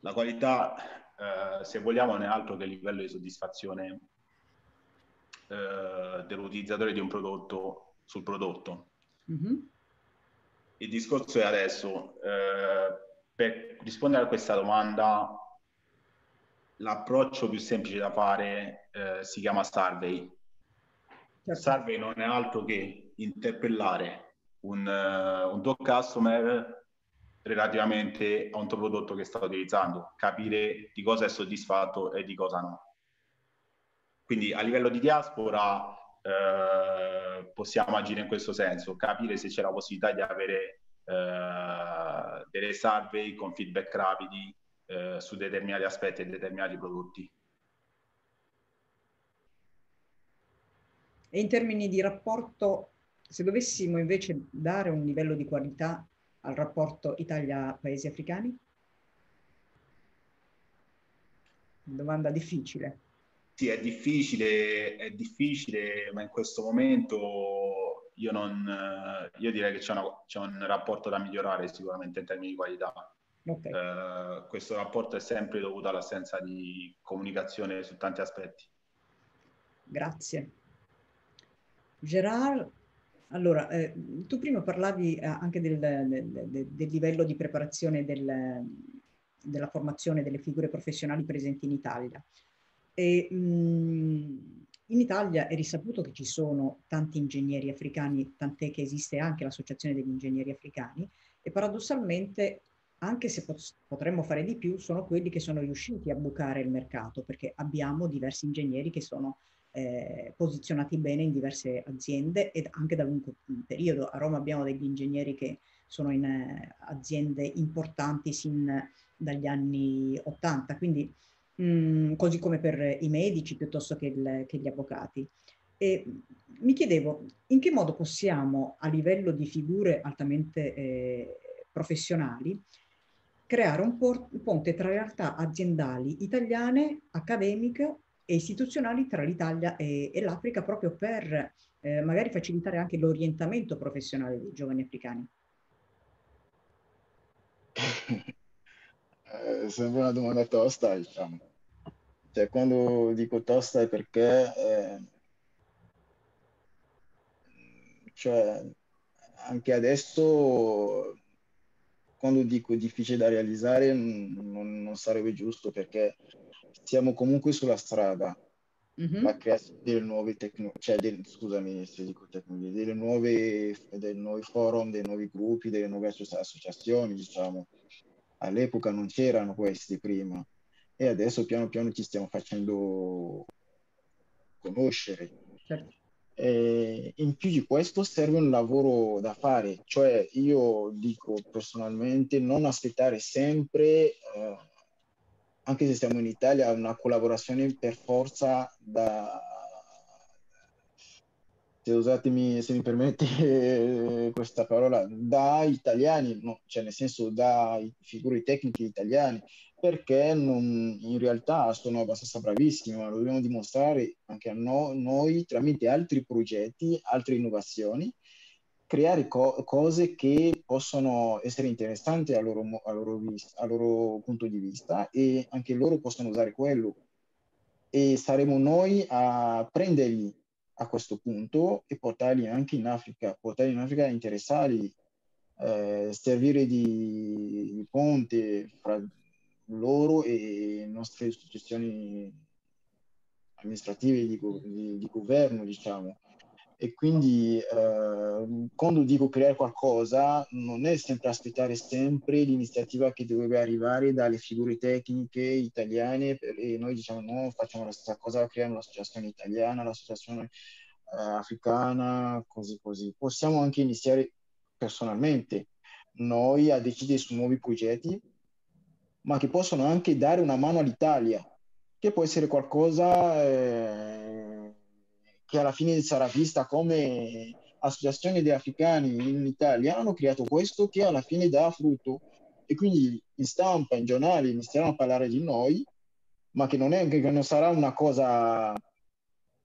La qualità, eh, se vogliamo, non è altro che il livello di soddisfazione eh, dell'utilizzatore di un prodotto sul prodotto. Mm-hmm. Il discorso è adesso, eh, per rispondere a questa domanda, l'approccio più semplice da fare eh, si chiama survey. Certo. Survey non è altro che interpellare un, uh, un tuo customer relativamente a un tuo prodotto che sta utilizzando, capire di cosa è soddisfatto e di cosa no. Quindi a livello di diaspora eh, possiamo agire in questo senso, capire se c'è la possibilità di avere eh, delle survey con feedback rapidi eh, su determinati aspetti e determinati prodotti. E in termini di rapporto se dovessimo invece dare un livello di qualità al rapporto Italia-Paesi africani? Domanda difficile. Sì, è difficile, è difficile, ma in questo momento io, non, io direi che c'è, una, c'è, un rapporto da migliorare sicuramente in termini di qualità. Okay. Uh, questo rapporto è sempre dovuto all'assenza di comunicazione su tanti aspetti. Grazie. Gerard, allora, eh, tu prima parlavi eh, anche del, del, del, livello di preparazione del, della formazione delle figure professionali presenti in Italia. E, mh, in Italia è risaputo che ci sono tanti ingegneri africani, tant'è che esiste anche l'associazione degli ingegneri africani e paradossalmente, anche se pot- potremmo fare di più, sono quelli che sono riusciti a bucare il mercato perché abbiamo diversi ingegneri che sono eh, posizionati bene in diverse aziende ed anche da lungo periodo. A Roma abbiamo degli ingegneri che sono in eh, aziende importanti sin dagli anni 80, quindi mh, mm, così come per i medici piuttosto che, il, che gli avvocati. E mi chiedevo in che modo possiamo, a livello di figure altamente eh, professionali, creare un, un ponte tra realtà aziendali italiane, accademiche e istituzionali tra l'Italia e, e l'Africa proprio per eh, magari facilitare anche l'orientamento professionale dei giovani africani? (laughs) Eh, sembra una domanda tosta, diciamo. Cioè, quando dico tosta è perché eh, cioè, anche adesso quando dico difficile da realizzare non, non sarebbe giusto perché siamo comunque sulla strada. Mm-hmm. La creazione delle nuove tecnologie, cioè del, scusami se dico tecnologie, delle nuove, dei nuovi forum, dei nuovi gruppi, delle nuove associazioni, diciamo. All'epoca non c'erano questi prima e adesso piano piano ci stiamo facendo conoscere. Certo. E in più di questo serve un lavoro da fare, cioè io dico personalmente non aspettare sempre eh, anche se siamo in Italia, una collaborazione per forza da, usatemi, se mi permette (laughs) questa parola, da italiani, no, cioè nel senso da figure tecniche italiane, perché non, in realtà sono abbastanza bravissimi, ma lo dobbiamo dimostrare anche a no, noi tramite altri progetti, altre innovazioni, creare co- cose che possono essere interessanti al loro, al, loro vis- al loro punto di vista e anche loro possono usare quello. E saremo noi a prenderli a questo punto e portarli anche in Africa, portarli in Africa a interessarli, eh, servire di, ponte fra loro e le nostre istituzioni amministrative di, di, di governo, diciamo e quindi eh, quando dico creare qualcosa non è sempre aspettare sempre l'iniziativa che dovrebbe arrivare dalle figure tecniche italiane e noi diciamo no, facciamo la stessa cosa, creiamo l'associazione italiana, l'associazione eh, africana, così così. Possiamo anche iniziare personalmente noi a decidere su nuovi progetti, ma che possono anche dare una mano all'Italia, che può essere qualcosa... Eh, che alla fine sarà vista come associazione di africani in Italia, hanno creato questo che alla fine dà frutto. E quindi in stampa, in giornali inizieranno a parlare di noi, ma che non, è, che non sarà una cosa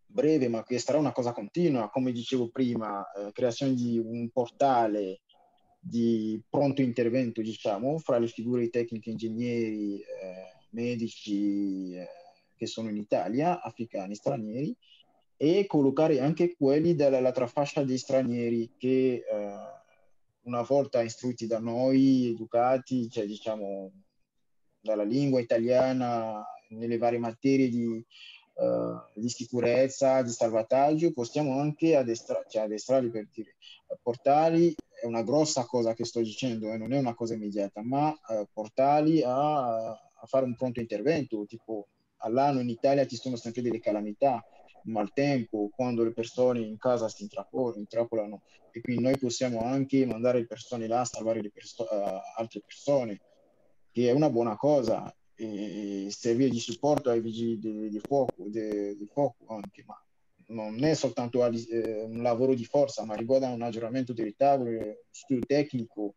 breve, ma che sarà una cosa continua, come dicevo prima, eh, creazione di un portale di pronto intervento, diciamo, fra le figure tecniche, ingegneri, eh, medici eh, che sono in Italia, africani, stranieri, e collocare anche quelli dell'altra fascia di stranieri che eh, una volta istruiti da noi, educati, cioè diciamo dalla lingua italiana nelle varie materie di, uh, di sicurezza, di salvataggio, possiamo anche addestrare, cioè addestrarli per dire, portarli, è una grossa cosa che sto dicendo, eh, non è una cosa immediata, ma uh, portarli a, a fare un pronto intervento, tipo all'anno in Italia ci sono sempre delle calamità, maltempo, quando le persone in casa si intrappolano e quindi noi possiamo anche mandare le persone là a salvare le perso- uh, altre persone, che è una buona cosa, e servire di supporto ai vigili di, di fuoco, di, di fuoco anche, ma non è soltanto eh, un lavoro di forza, ma riguarda un aggiornamento del tavolo, studio tecnico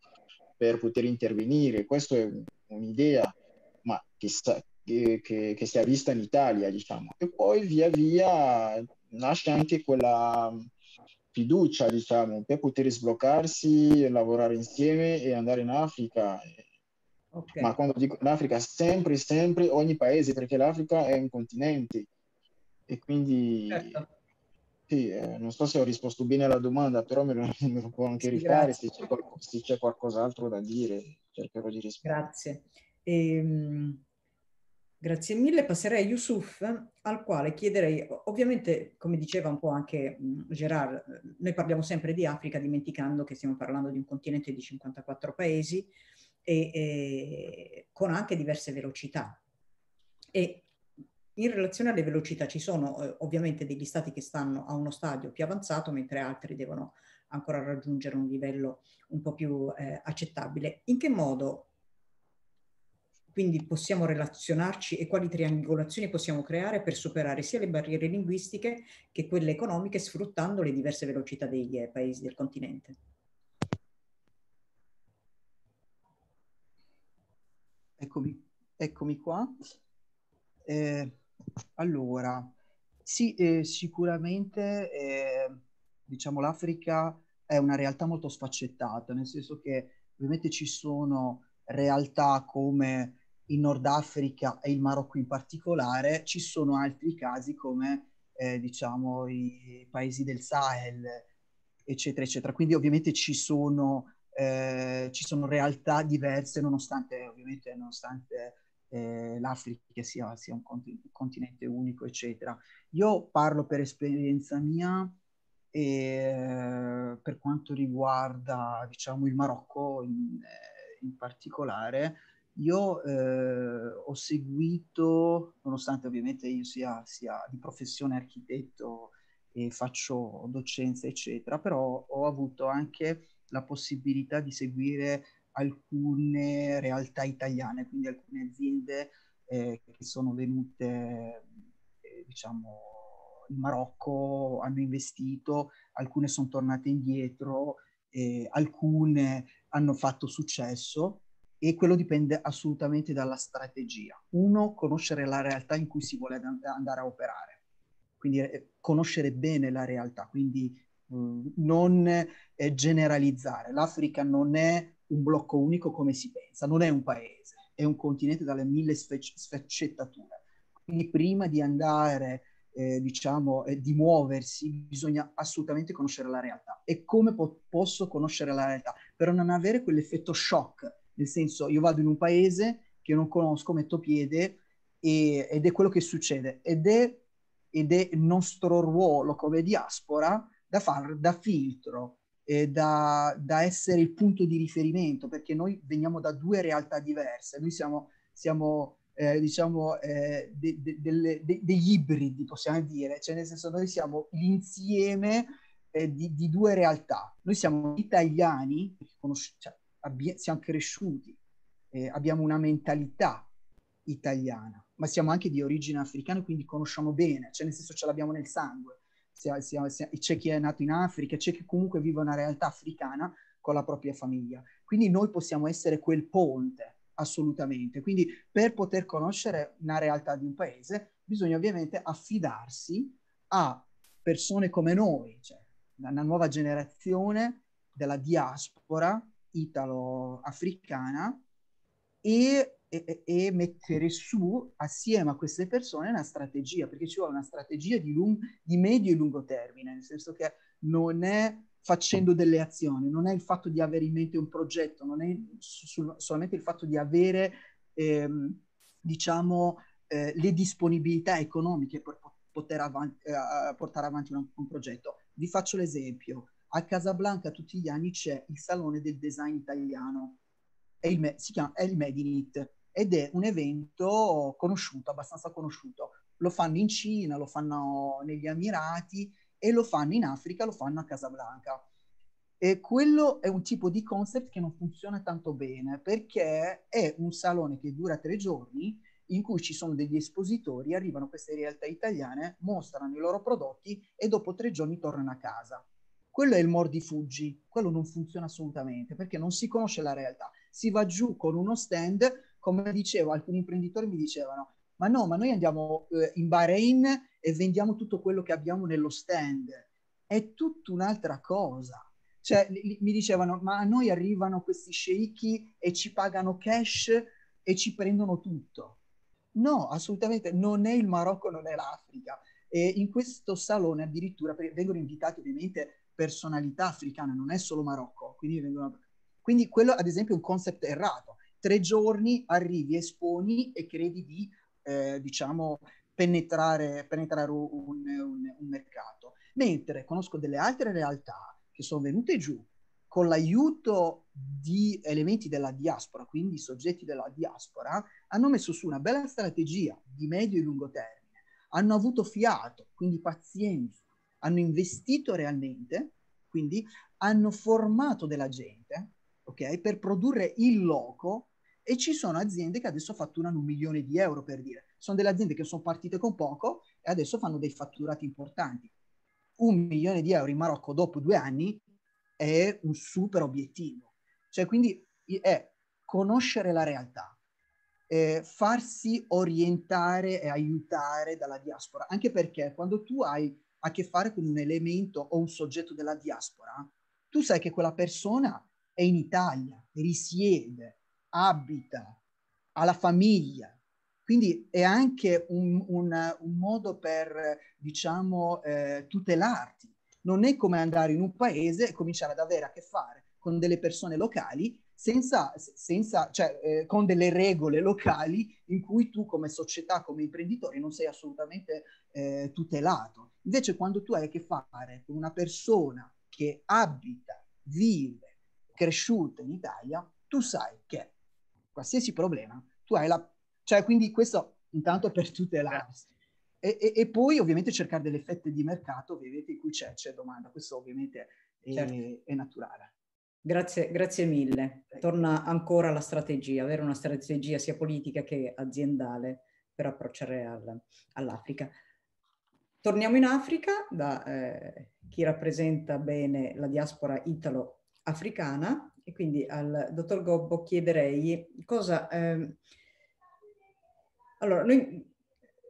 per poter intervenire. Questa è un'idea, ma che, che, che, che sia vista in Italia, diciamo. E poi via via nasce anche quella fiducia, diciamo, per poter sbloccarsi, lavorare insieme e andare in Africa. Okay. Ma quando dico in Africa, sempre, sempre, ogni paese, perché l'Africa è un continente. E quindi certo. Sì, eh, non so se ho risposto bene alla domanda, però me lo, (laughs) me lo può anche sì, rifare se c'è, qualc- se c'è, qualcos'altro da dire, cercherò di rispondere. Grazie. Ehm, grazie mille. Passerei a Yusuf, al quale chiederei, ovviamente, come diceva un po' anche Gerard, noi parliamo sempre di Africa dimenticando che stiamo parlando di un continente di 54 paesi e, e con anche diverse velocità. E in relazione alle velocità ci sono eh, ovviamente degli stati che stanno a uno stadio più avanzato, mentre altri devono ancora raggiungere un livello un po' più eh, accettabile. In che modo quindi possiamo relazionarci e quali triangolazioni possiamo creare per superare sia le barriere linguistiche che quelle economiche sfruttando le diverse velocità dei eh, paesi del continente? Eccomi, eccomi qua. Eh, allora, sì, eh, sicuramente eh, diciamo l'Africa è una realtà molto sfaccettata, nel senso che ovviamente ci sono realtà come il Nord Africa e il Marocco in particolare, ci sono altri casi come eh, diciamo i paesi del Sahel, eccetera, eccetera. Quindi ovviamente ci sono, eh, ci sono realtà diverse, nonostante ovviamente nonostante eh, l'Africa sia, sia un, continente, un, continente unico, eccetera. Io parlo per esperienza mia e per quanto riguarda, diciamo, il Marocco in, eh, in particolare, io eh, ho seguito, nonostante ovviamente io sia, sia, di professione architetto e faccio docenza, eccetera, però ho avuto anche la possibilità di seguire alcune realtà italiane, quindi alcune aziende eh, che sono venute, eh, diciamo, in Marocco, hanno investito, alcune sono tornate indietro, alcune hanno fatto successo e quello dipende assolutamente dalla strategia. Uno, conoscere la realtà in cui si vuole andare a operare, quindi eh, conoscere bene la realtà, quindi mh, non eh, generalizzare. L'Africa non è un blocco unico come si pensa, non è un paese, è un continente dalle mille sfaccettature. Quindi prima di andare, eh, diciamo, eh, di muoversi, bisogna assolutamente conoscere la realtà. E come po- posso conoscere la realtà? Per non avere quell'effetto shock, nel senso io vado in un paese che non conosco, metto piede e, ed è quello che succede. Ed è, ed è il nostro ruolo come diaspora da fare da filtro eh, da, da, essere il punto di riferimento, perché noi veniamo da due realtà diverse, noi siamo, siamo eh, diciamo, eh, de, de, de, degli ibridi, possiamo dire, cioè nel senso noi siamo l'insieme eh, di, di, due realtà. Noi siamo italiani, cioè, abbi- siamo cresciuti, eh, abbiamo una mentalità italiana, ma siamo anche di origine africana, quindi conosciamo bene, cioè nel senso ce l'abbiamo nel sangue sia, sia, sia, c'è chi è nato in Africa, c'è chi comunque vive una realtà africana con la propria famiglia. Quindi noi possiamo essere quel ponte, assolutamente. Quindi per poter conoscere una realtà di un paese bisogna ovviamente affidarsi a persone come noi, cioè una nuova generazione della diaspora italo-africana e e, e, mettere su assieme a queste persone una strategia, perché ci vuole una strategia di, lung- di medio e lungo termine, nel senso che non è facendo delle azioni, non è il fatto di avere in mente un progetto, non è su- solamente il fatto di avere, ehm, diciamo, eh, le disponibilità economiche per poter avanti, eh, portare avanti un, un progetto. Vi faccio l'esempio. A Casablanca tutti gli anni c'è il Salone del Design Italiano, è il, si chiama, è il Made in It ed è un evento conosciuto, abbastanza conosciuto. Lo fanno in Cina, lo fanno negli Emirati e lo fanno in Africa, lo fanno a Casablanca. E quello è un tipo di concept che non funziona tanto bene perché è un salone che dura tre giorni in cui ci sono degli espositori, arrivano queste realtà italiane, mostrano i loro prodotti e dopo tre giorni tornano a casa. Quello è il mordi fuggi, quello non funziona assolutamente perché non si conosce la realtà. Si va giù con uno stand come dicevo, alcuni imprenditori mi dicevano, ma no, ma noi andiamo eh, in Bahrain e vendiamo tutto quello che abbiamo nello stand. È tutta un'altra cosa. Cioè, li, mi dicevano, ma a noi arrivano questi sceicchi e ci pagano cash e ci prendono tutto. No, assolutamente, non è il Marocco, non è l'Africa. E in questo salone addirittura vengono invitati ovviamente personalità africane, non è solo Marocco, quindi, vengono... quindi quello ad esempio è un concept errato. Tre giorni arrivi, esponi e credi di, eh, diciamo, penetrare, penetrare un, un, un mercato. Mentre conosco delle altre realtà che sono venute giù con l'aiuto di elementi della diaspora, quindi soggetti della diaspora, hanno messo su una bella strategia di medio e lungo termine, hanno avuto fiato, quindi pazienza, hanno investito realmente, quindi hanno formato della gente, ok, per produrre il loco e ci sono aziende che adesso fatturano un milione di euro per dire. Sono delle aziende che sono partite con poco e adesso fanno dei fatturati importanti. Un milione di euro in Marocco dopo due anni è un super obiettivo. Cioè, quindi è conoscere la realtà, eh, farsi orientare e aiutare dalla diaspora, anche perché quando tu hai a che fare con un elemento o un soggetto della diaspora, tu sai che quella persona è in Italia, risiede, abita, ha la famiglia. Quindi è anche un, un, un modo per, diciamo, eh, tutelarti non è come andare in un paese e cominciare ad avere a che fare con delle persone locali senza, senza cioè, eh, con delle regole locali in cui tu come società, come imprenditore non sei assolutamente eh, tutelato. Invece quando tu hai a che fare con una persona che abita, vive, cresciuta in Italia, tu sai che qualsiasi problema, tu hai la... Cioè, quindi questo intanto per tutelarsi. E, e, e, poi ovviamente cercare delle fette di mercato ovviamente in cui c'è, c'è domanda, questo ovviamente è, certo. è naturale. Grazie, grazie mille. Torna ancora la strategia, avere una strategia sia politica che aziendale per approcciare al, all'Africa. Torniamo in Africa da eh, chi rappresenta bene la diaspora italo-africana e quindi al dottor Gobbo chiederei cosa... Eh, allora, noi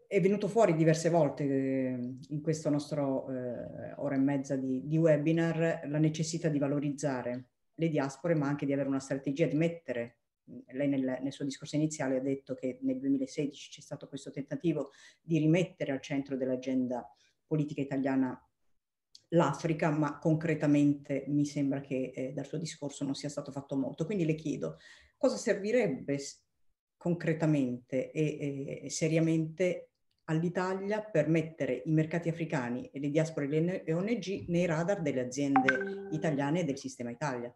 è venuto fuori diverse volte eh, in questo nostro eh, ora e mezza di, di, webinar la necessità di valorizzare le diaspore, ma anche di avere una strategia di mettere. Lei nel, nel suo discorso iniziale ha detto che nel 2016 c'è stato questo tentativo di rimettere al centro dell'agenda politica italiana l'Africa, ma concretamente mi sembra che eh, dal suo discorso non sia stato fatto molto. Quindi le chiedo cosa servirebbe concretamente e, e seriamente all'Italia per mettere i mercati africani e le diaspore e le ONG nei radar delle aziende italiane e del sistema Italia.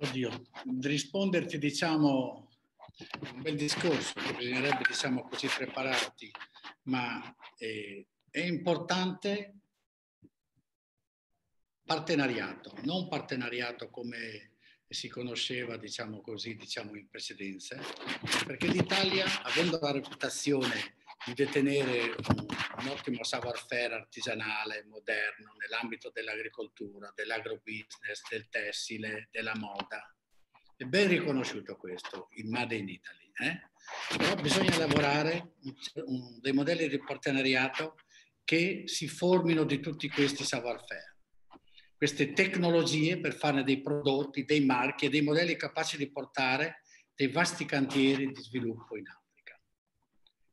Oddio, risponderti diciamo un bel discorso bisognerebbe diciamo così prepararti, ma eh, è importante partenariato, non partenariato come si conosceva, diciamo così, diciamo in precedenza, perché l'Italia, avendo la reputazione di detenere un, ottimo savoir-faire artigianale, moderno, nell'ambito dell'agricoltura, dell'agrobusiness, del tessile, della moda, è ben riconosciuto questo, il Made in Italy. Eh? Però bisogna lavorare un, dei modelli di partenariato che si formino di tutti questi savoir-faire queste tecnologie per fare dei prodotti, dei marchi e dei modelli capaci di portare dei vasti cantieri di sviluppo in Africa.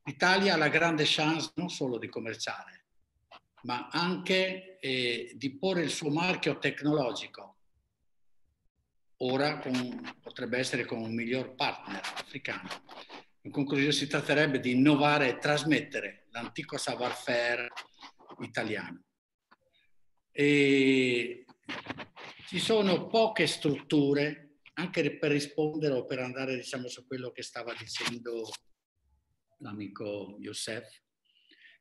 L'Italia ha la grande chance non solo di commerciare, ma anche eh, di porre il suo marchio tecnologico. Ora con, potrebbe essere con un miglior partner africano. In conclusione si tratterebbe di innovare e trasmettere l'antico savoir-faire italiano. E ci sono poche strutture, anche per rispondere o per andare diciamo, su quello che stava dicendo l'amico Youssef,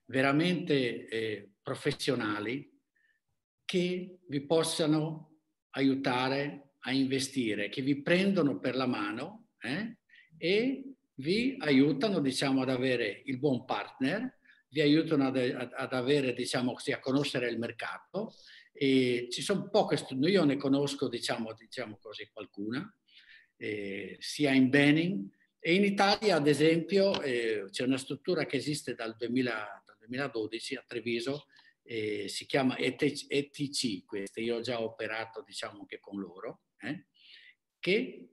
veramente eh, professionali che vi possano aiutare a investire, che vi prendono per la mano eh, e vi aiutano diciamo, ad avere il buon partner vi aiutano ad, ad avere, diciamo così, a conoscere il mercato. E ci sono poche io ne conosco, diciamo, diciamo così, qualcuna, eh, sia in Benin e in Italia, ad esempio, eh, c'è una struttura che esiste dal, 2000, dal 2012 a Treviso, eh, si chiama ETC, ETC queste, io ho già operato, diciamo, anche con loro, eh, che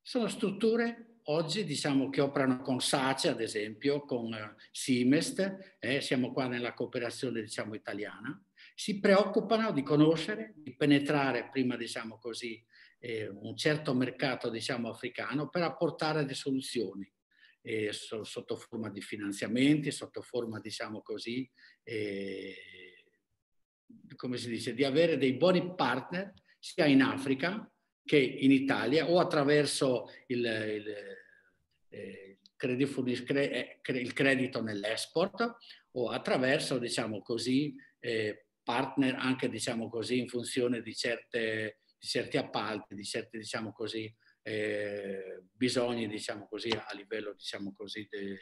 sono strutture oggi diciamo che operano con SACE ad esempio, con eh, Simest, eh, siamo qua nella cooperazione diciamo italiana, si preoccupano di conoscere, di penetrare prima diciamo così eh, un certo mercato diciamo africano per apportare delle soluzioni eh, so, sotto forma di finanziamenti, sotto forma diciamo così eh, come si dice, di avere dei buoni partner sia in Africa che in Italia o attraverso il, il, eh, eh il credito nell'export o attraverso, diciamo così, eh, partner anche, diciamo così, in funzione di, certe, di certi appalti, di certi, diciamo così, eh, bisogni, diciamo così, a livello, diciamo così, de,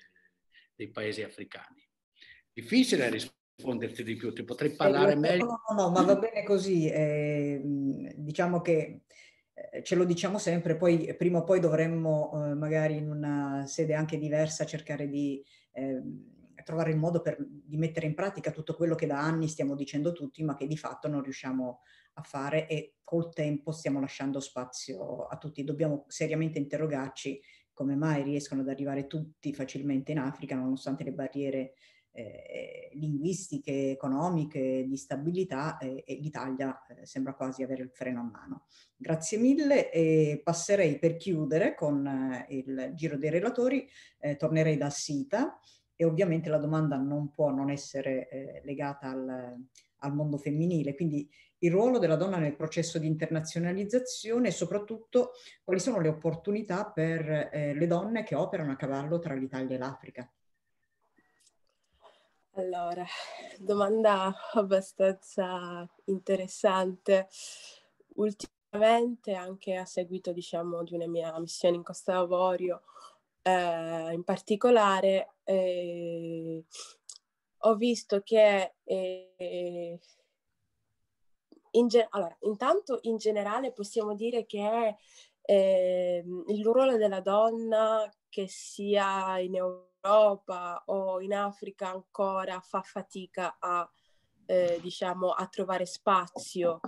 dei paesi africani. Difficile risponderti di più, ti potrei parlare eh, meglio. No, no, no, ma va bene così. Eh, diciamo che eh, ce lo diciamo sempre, poi prima o poi dovremmo eh, magari in una sede anche diversa cercare di eh, trovare il modo per, di mettere in pratica tutto quello che da anni stiamo dicendo tutti, ma che di fatto non riusciamo a fare e col tempo stiamo lasciando spazio a tutti. Dobbiamo seriamente interrogarci come mai riescono ad arrivare tutti facilmente in Africa nonostante le barriere eh, linguistiche, economiche, di stabilità e, e l'Italia eh, sembra quasi avere il freno a mano. Grazie mille e passerei per chiudere con eh, il giro dei relatori, eh, tornerei da Sita e ovviamente la domanda non può non essere eh, legata al, al mondo femminile, quindi il ruolo della donna nel processo di internazionalizzazione e soprattutto quali sono le opportunità per eh, le donne che operano a cavallo tra l'Italia e l'Africa. Allora, domanda abbastanza interessante. Ultimamente, anche a seguito, diciamo, di una mia missione in Costa d'Avorio, eh, in particolare, eh, ho visto che eh, in ge- allora, intanto in generale possiamo dire che ehm, il ruolo della donna, che sia in Europa, o in Africa ancora fa fatica a, eh, diciamo, a trovare spazio,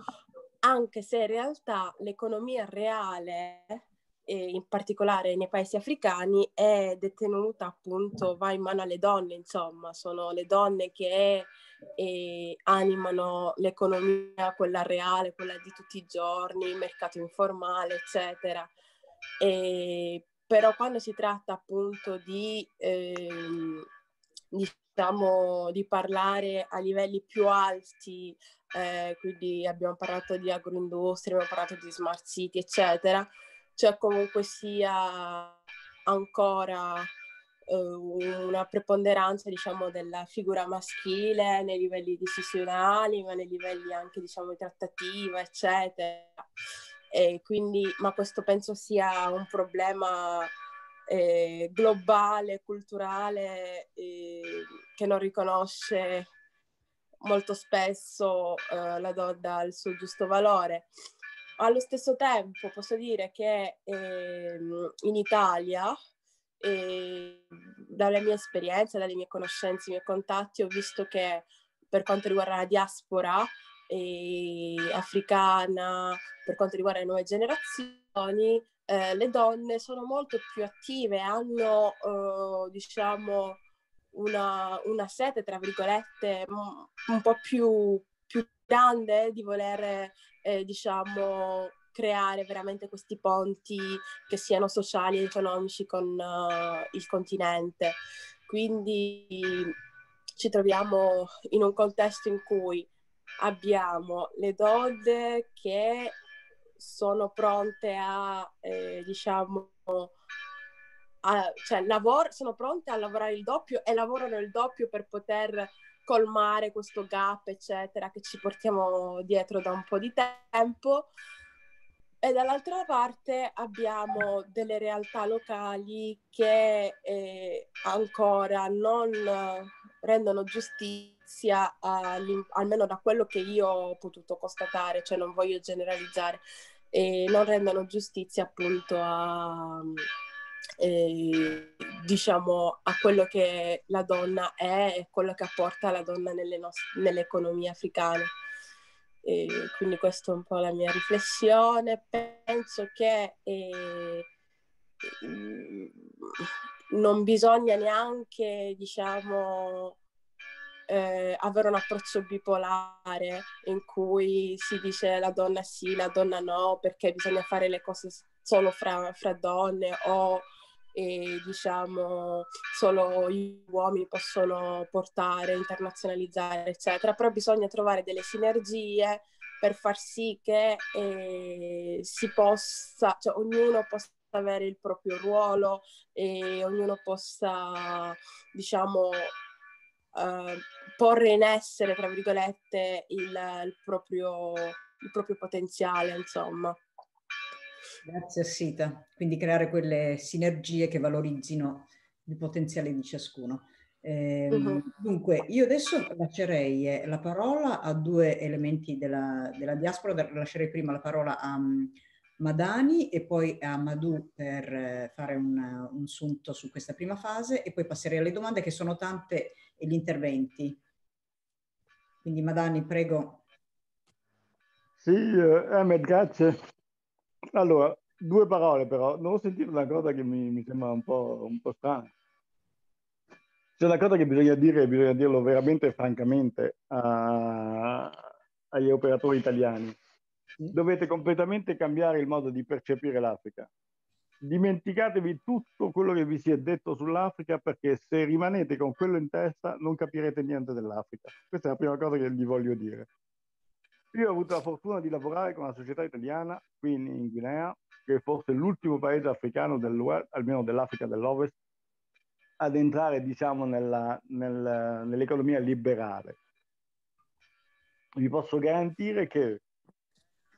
anche se in realtà l'economia reale, eh, in particolare nei paesi africani, è detenuta appunto, va in mano alle donne, insomma, sono le donne che eh, animano l'economia, quella reale, quella di tutti i giorni, il mercato informale, eccetera. E però quando si tratta appunto di, ehm, diciamo, di parlare a livelli più alti, eh, quindi abbiamo parlato di agroindustria, abbiamo parlato di smart city, eccetera, cioè comunque sia ancora eh, una preponderanza, diciamo, della figura maschile nei livelli decisionali, ma nei livelli anche, diciamo, di trattativa, eccetera. E quindi, ma questo penso sia un problema eh, globale, culturale, eh, che non riconosce molto spesso eh, la donna al suo giusto valore. Allo stesso tempo posso dire che ehm, in Italia, eh, dalle mie esperienze, dalle mie conoscenze, i miei contatti, ho visto che per quanto riguarda la diaspora, eh, africana, per quanto riguarda le nuove generazioni, eh, le donne sono molto più attive, hanno eh, diciamo una, una, sete, tra virgolette, un po' più, più grande di voler, eh, diciamo, creare veramente questi ponti che siano sociali ed economici con uh, il continente. Quindi ci troviamo in un contesto in cui abbiamo le donne che sono pronte a, eh, diciamo, a, cioè lavor- sono pronte a lavorare il doppio e lavorano il doppio per poter colmare questo gap, eccetera, che ci portiamo dietro da un po' di tempo. E dall'altra parte abbiamo delle realtà locali che eh, ancora non rendono giustizia almeno da quello che io ho potuto constatare, cioè non voglio generalizzare, e non rendono giustizia appunto a, eh, diciamo, a quello che la donna è e quello che apporta la donna nelle, nost- nelle economie africane. E quindi questa è un po' la mia riflessione. Penso che eh, non bisogna neanche, diciamo, eh, avere un approccio bipolare in cui si dice la donna sì, la donna no, perché bisogna fare le cose solo fra, fra donne o e diciamo solo gli uomini possono portare, internazionalizzare, eccetera, però bisogna trovare delle sinergie per far sì che eh, si possa, cioè ognuno possa avere il proprio ruolo e ognuno possa, diciamo, uh, porre in essere, tra virgolette, il, il, proprio, il proprio potenziale, insomma. Grazie a Sita, quindi creare quelle sinergie che valorizzino il potenziale di ciascuno. Eh, uh-huh. Dunque, io adesso lascerei eh, la parola a due elementi della, della diaspora, lascerei prima la parola a um, Madani e poi a Madù per eh, fare un, un sunto su questa prima fase e poi passerei alle domande che sono tante e gli interventi. Quindi Madani, prego. Sì, eh, Ahmed, grazie. Allora, due parole però. Non ho sentito una cosa che mi, mi sembra un po', un po' strana. C'è una cosa che bisogna dire, bisogna dirlo veramente francamente a, agli operatori italiani. Dovete completamente cambiare il modo di percepire l'Africa. Dimenticatevi tutto quello che vi si è detto sull'Africa perché se rimanete con quello in testa non capirete niente dell'Africa. Questa è la prima cosa che gli voglio dire. Io ho avuto la fortuna di lavorare con una società italiana qui in, in Guinea, che è forse l'ultimo paese africano del almeno dell'Africa dell'Ovest, ad entrare diciamo nella, nel, nell'economia liberale. Vi posso garantire che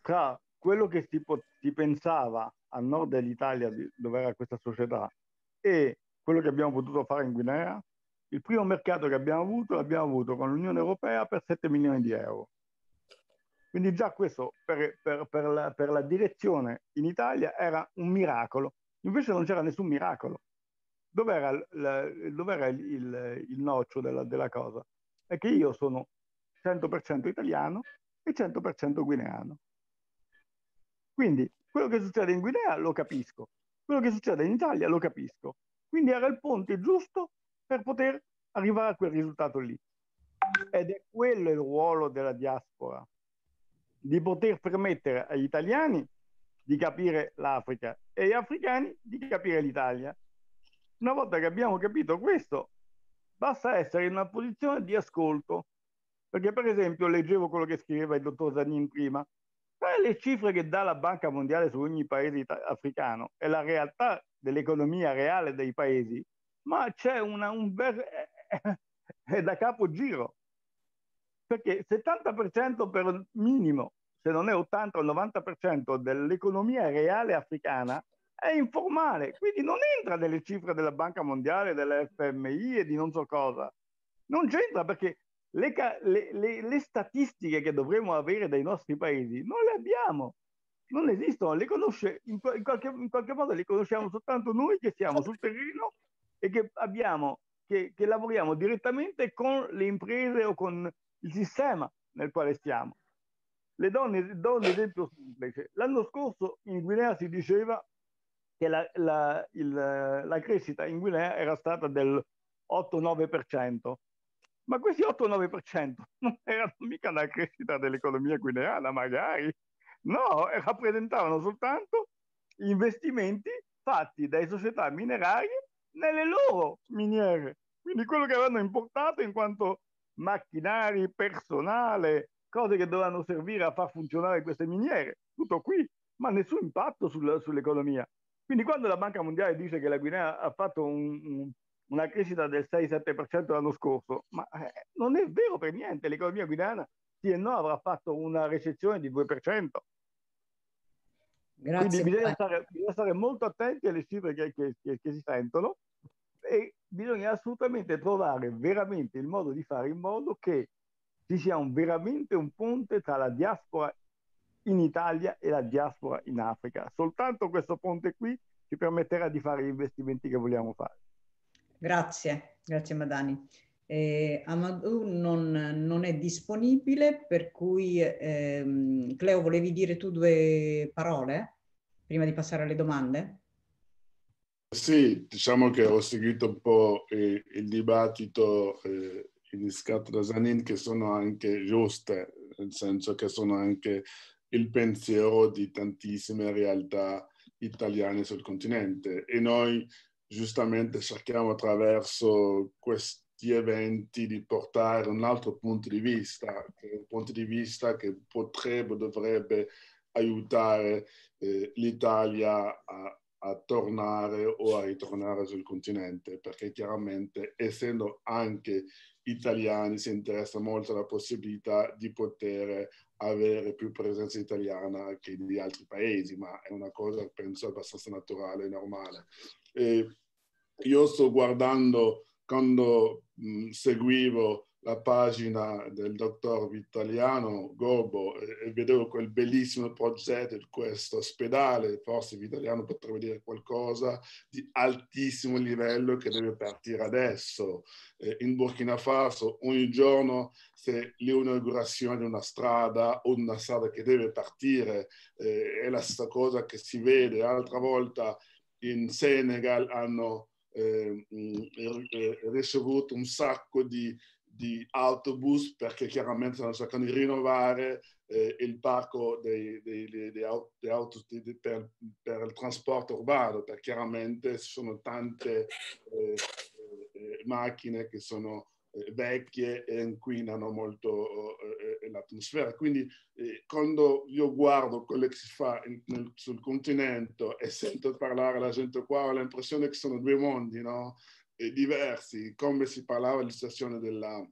tra quello che si, si pensava a nord dell'Italia, dove era questa società, e quello che abbiamo potuto fare in Guinea, il primo mercato che abbiamo avuto l'abbiamo avuto con l'Unione Europea per 7 milioni di euro. Quindi già questo per, per, per, la, per, la, direzione in Italia era un miracolo, invece non c'era nessun miracolo. Dov'era, la, dov'era il, il, il, noccio della, della, cosa? È che io sono 100% italiano e 100% guineano. Quindi quello che succede in Guinea lo capisco, quello che succede in Italia lo capisco. Quindi era il ponte giusto per poter arrivare a quel risultato lì. Ed è quello il ruolo della diaspora di poter permettere agli italiani di capire l'Africa e agli africani di capire l'Italia. Una volta che abbiamo capito questo, basta essere in una posizione di ascolto. Perché, per esempio, leggevo quello che scriveva il dottor Zanin prima. Le cifre che dà la Banca Mondiale su ogni paese africano è la realtà dell'economia reale dei paesi, ma c'è una, un ver... (laughs) è da capo giro perché 70% per minimo, se non è 80 o 90% dell'economia reale africana è informale, quindi non entra nelle cifre della Banca Mondiale, dell'FMI e di non so cosa. Non c'entra perché le, le, le, le statistiche che dovremmo avere dai nostri paesi non le abbiamo, non esistono, le conosce, in, in, qualche, in qualche modo le conosciamo soltanto noi che siamo sul terreno e che abbiamo che, che, lavoriamo direttamente con le imprese o con il sistema nel quale stiamo. Le donne, do un esempio semplice. L'anno scorso in Guinea si diceva che la, la, il, la crescita in Guinea era stata del 8-9%, ma questi 8-9% (laughs) non erano mica la crescita dell'economia guineana, magari. No, rappresentavano soltanto investimenti fatti dalle società minerarie nelle loro miniere. Quindi quello che avevano importato in quanto macchinari, personale, cose che dovranno servire a far funzionare queste miniere, tutto qui, ma nessun impatto sul, sull'economia. Quindi quando la Banca Mondiale dice che la Guinea ha fatto un, un, una crescita del 6-7% l'anno scorso, ma eh, non è vero per niente, l'economia guineana sì e no avrà fatto una recessione di 2%. Grazie. Quindi bisogna stare, bisogna stare, molto attenti alle cifre che, che, che, che si sentono e bisogna assolutamente trovare veramente il modo di fare in modo che ci sia un, veramente un ponte tra la diaspora in Italia e la diaspora in Africa. Soltanto questo ponte qui ci permetterà di fare gli investimenti che vogliamo fare. Grazie, grazie Madani. Eh, Amadou non, non, è disponibile, per cui ehm, Cleo volevi dire tu due parole prima di passare alle domande? Sì, diciamo che ho seguito un po' il, il dibattito eh, innescato da Zanin che sono anche giuste, nel senso che sono anche il pensiero di tantissime realtà italiane sul continente. E noi giustamente cerchiamo attraverso questi eventi di portare un altro punto di vista, un punto di vista che potrebbe, dovrebbe aiutare eh, l'Italia a, a tornare o a ritornare sul continente, perché chiaramente essendo anche italiani si interessa molto alla possibilità di poter avere più presenza italiana che di altri paesi, ma è una cosa penso abbastanza naturale e normale. E io sto guardando quando mh, seguivo la pagina del dottor Vitaliano Gobo e, vedevo quel bellissimo progetto di questo ospedale, forse Vitaliano potrebbe dire qualcosa di altissimo livello che deve partire adesso. Eh, in Burkina Faso ogni giorno c'è l'inaugurazione di una strada o una strada che deve partire, eh, è la stessa cosa che si vede. L'altra volta in Senegal hanno eh, ricevuto un sacco di di autobus perché chiaramente stanno cercando di rinnovare eh, il parco dei, dei, dei, dei auto per, per, il trasporto urbano, perché chiaramente ci sono tante eh, eh, macchine che sono eh, vecchie e inquinano molto eh, l'atmosfera. Quindi eh, quando io guardo quello che si fa in, nel, sul continente e sento parlare la gente qua, ho l'impressione che sono due mondi, no? Diversi, come si parlava della situazione della,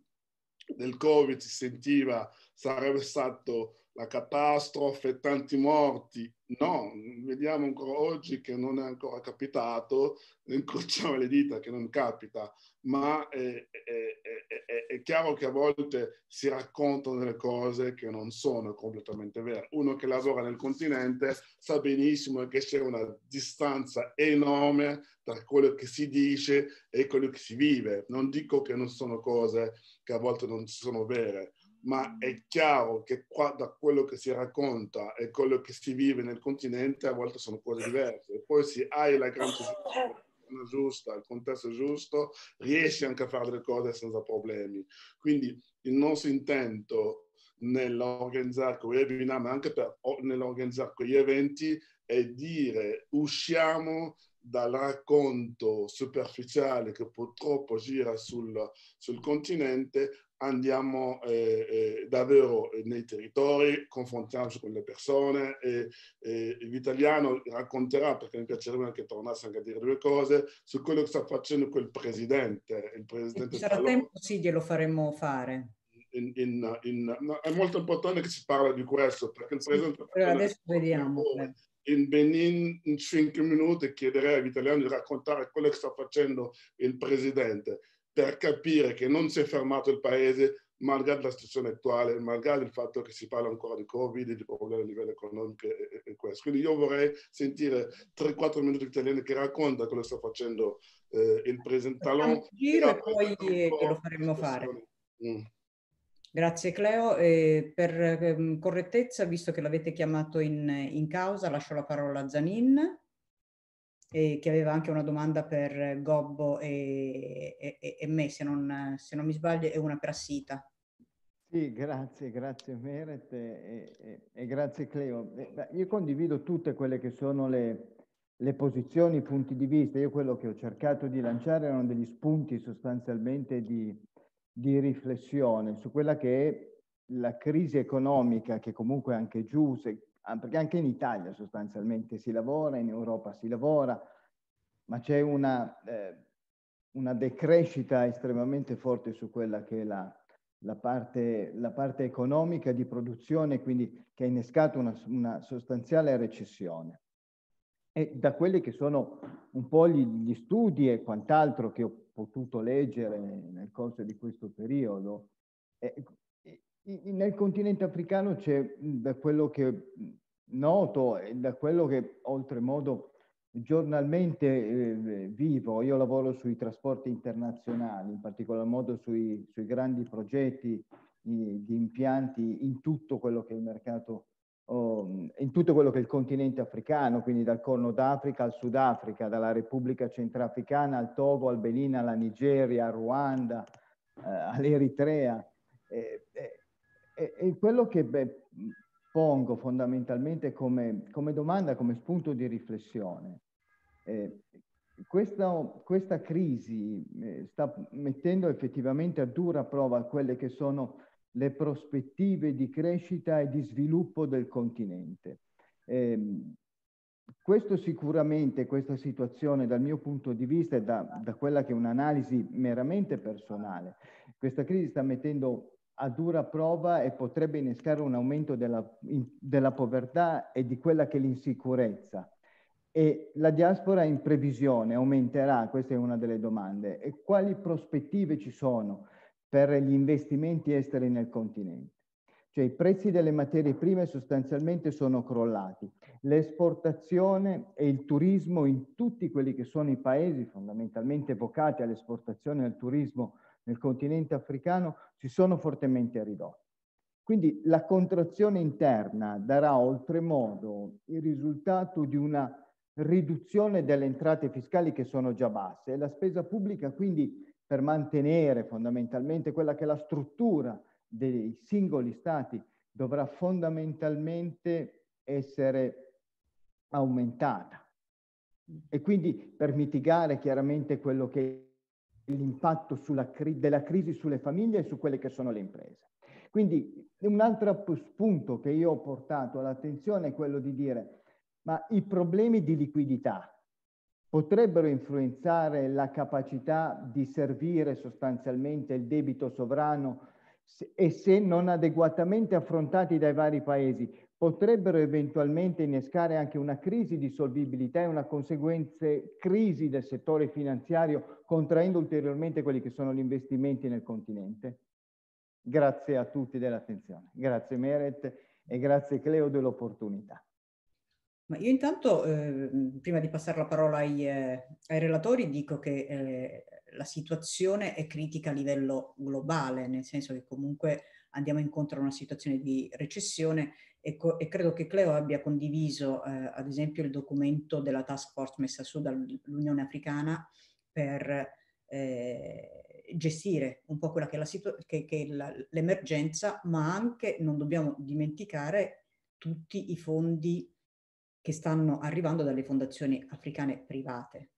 del Covid, si sentiva sarebbe stato la catastrofe, tanti morti. No, vediamo ancora oggi che non è ancora capitato, (laughs) incrociamo le dita che non capita, ma è, è, è, è, chiaro che a volte si raccontano delle cose che non sono completamente vere. Uno che lavora nel continente sa benissimo che c'è una distanza enorme tra quello che si dice e quello che si vive. Non dico che non sono cose che a volte non sono vere, ma è chiaro che qua, da quello che si racconta e quello che si vive nel continente a volte sono cose diverse. E poi se hai la grande giusta, il contesto giusto, riesci anche a fare delle cose senza problemi. Quindi il nostro intento nell'organizzare quei webinar, ma anche per, nell'organizzare quegli eventi, è dire usciamo dal racconto superficiale che purtroppo gira sul, sul continente andiamo eh, eh, davvero nei territori, confrontiamoci con le persone e, e l'italiano racconterà, perché mi piacerebbe anche tornasse anche a dire due cose, su quello che sta facendo quel presidente. Il presidente sarà Talon. tempo, sì, glielo faremo fare. In, in, in, no, è molto importante che si parli di questo, perché il presidente... Sì, adesso vediamo. Eh. In Benin in 5 minuti chiederei agli italiani di raccontare quello che sta facendo il presidente per capire che non si è fermato il paese malgrado la situazione attuale, malgrado il fatto che si parla ancora di Covid, di problemi a livello economico e, e questo. Quindi io vorrei sentire 3-4 minuti italiani che racconta cosa sta facendo eh, il presidente Talon. Giro e poi lo faremo fare. Mm. Grazie Cleo. Eh, per eh, correttezza, visto che l'avete chiamato in, in causa, lascio la parola a Zanin eh, che aveva anche una domanda per Gobbo e, e, e me, se non, se non, mi sbaglio, e una per Assita. Sì, grazie, grazie Meret e, e, e grazie Cleo. Io condivido tutte quelle che sono le, le posizioni, i punti di vista. Io quello che ho cercato di lanciare erano degli spunti sostanzialmente di, di riflessione su quella che è la crisi economica che comunque anche giù, se, perché anche in Italia sostanzialmente si lavora, in Europa si lavora, ma c'è una, eh, una decrescita estremamente forte su quella che è la, la, parte, la parte, economica di produzione, quindi che ha innescato una, una, sostanziale recessione. E da quelli che sono un po' gli, gli studi e quant'altro che ho potuto leggere nel corso di questo periodo, eh, nel continente africano c'è, da quello che noto e da quello che oltremodo giornalmente eh, vivo, io lavoro sui trasporti internazionali, in particolar modo sui, sui grandi progetti di, di impianti in tutto quello che è il mercato oh, in tutto quello che è il continente africano, quindi dal Corno d'Africa al Sudafrica, dalla Repubblica Centrafricana al Togo, al Benin, alla Nigeria, al Ruanda, eh, all'Eritrea. E, e, quello che beh, pongo fondamentalmente come, come, domanda, come spunto di riflessione, eh, questa, questa, crisi eh, sta mettendo effettivamente a dura prova quelle che sono le prospettive di crescita e di sviluppo del continente. Eh, questo sicuramente, questa situazione dal mio punto di vista e da, da quella che è un'analisi meramente personale, questa crisi sta mettendo a dura prova e potrebbe innescare un aumento della, in, della povertà e di quella che è l'insicurezza. E la diaspora in previsione aumenterà? Questa è una delle domande. E quali prospettive ci sono? per gli investimenti esteri nel continente. Cioè i prezzi delle materie prime sostanzialmente sono crollati. L'esportazione e il turismo in tutti quelli che sono i paesi fondamentalmente vocati all'esportazione e al turismo nel continente africano si sono fortemente ridotti. Quindi la contrazione interna darà oltremodo il risultato di una riduzione delle entrate fiscali che sono già basse e la spesa pubblica quindi per mantenere fondamentalmente quella che è la struttura dei singoli stati dovrà fondamentalmente essere aumentata. E quindi per mitigare chiaramente quello che è l'impatto cri della crisi sulle famiglie e su quelle che sono le imprese. Quindi un altro spunto che io ho portato all'attenzione è quello di dire, ma i problemi di liquidità potrebbero influenzare la capacità di servire sostanzialmente il debito sovrano e se non adeguatamente affrontati dai vari paesi potrebbero eventualmente innescare anche una crisi di solvibilità e una conseguente crisi del settore finanziario contraendo ulteriormente quelli che sono gli investimenti nel continente. Grazie a tutti dell'attenzione. Grazie Meret e grazie Cleo dell'opportunità. Ma io intanto, eh, prima di passare la parola ai, eh, ai relatori, dico che eh, la situazione è critica a livello globale, nel senso che comunque andiamo incontro a una situazione di recessione e, e credo che Cleo abbia condiviso, eh, ad esempio, il documento della task force messa su dall'Unione Africana per eh, gestire un po' quella che è, l'emergenza, ma anche non dobbiamo dimenticare tutti i fondi che stanno arrivando dalle fondazioni africane private.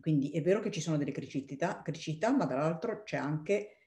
Quindi è vero che ci sono delle criticità, criticità ma dall'altro c'è anche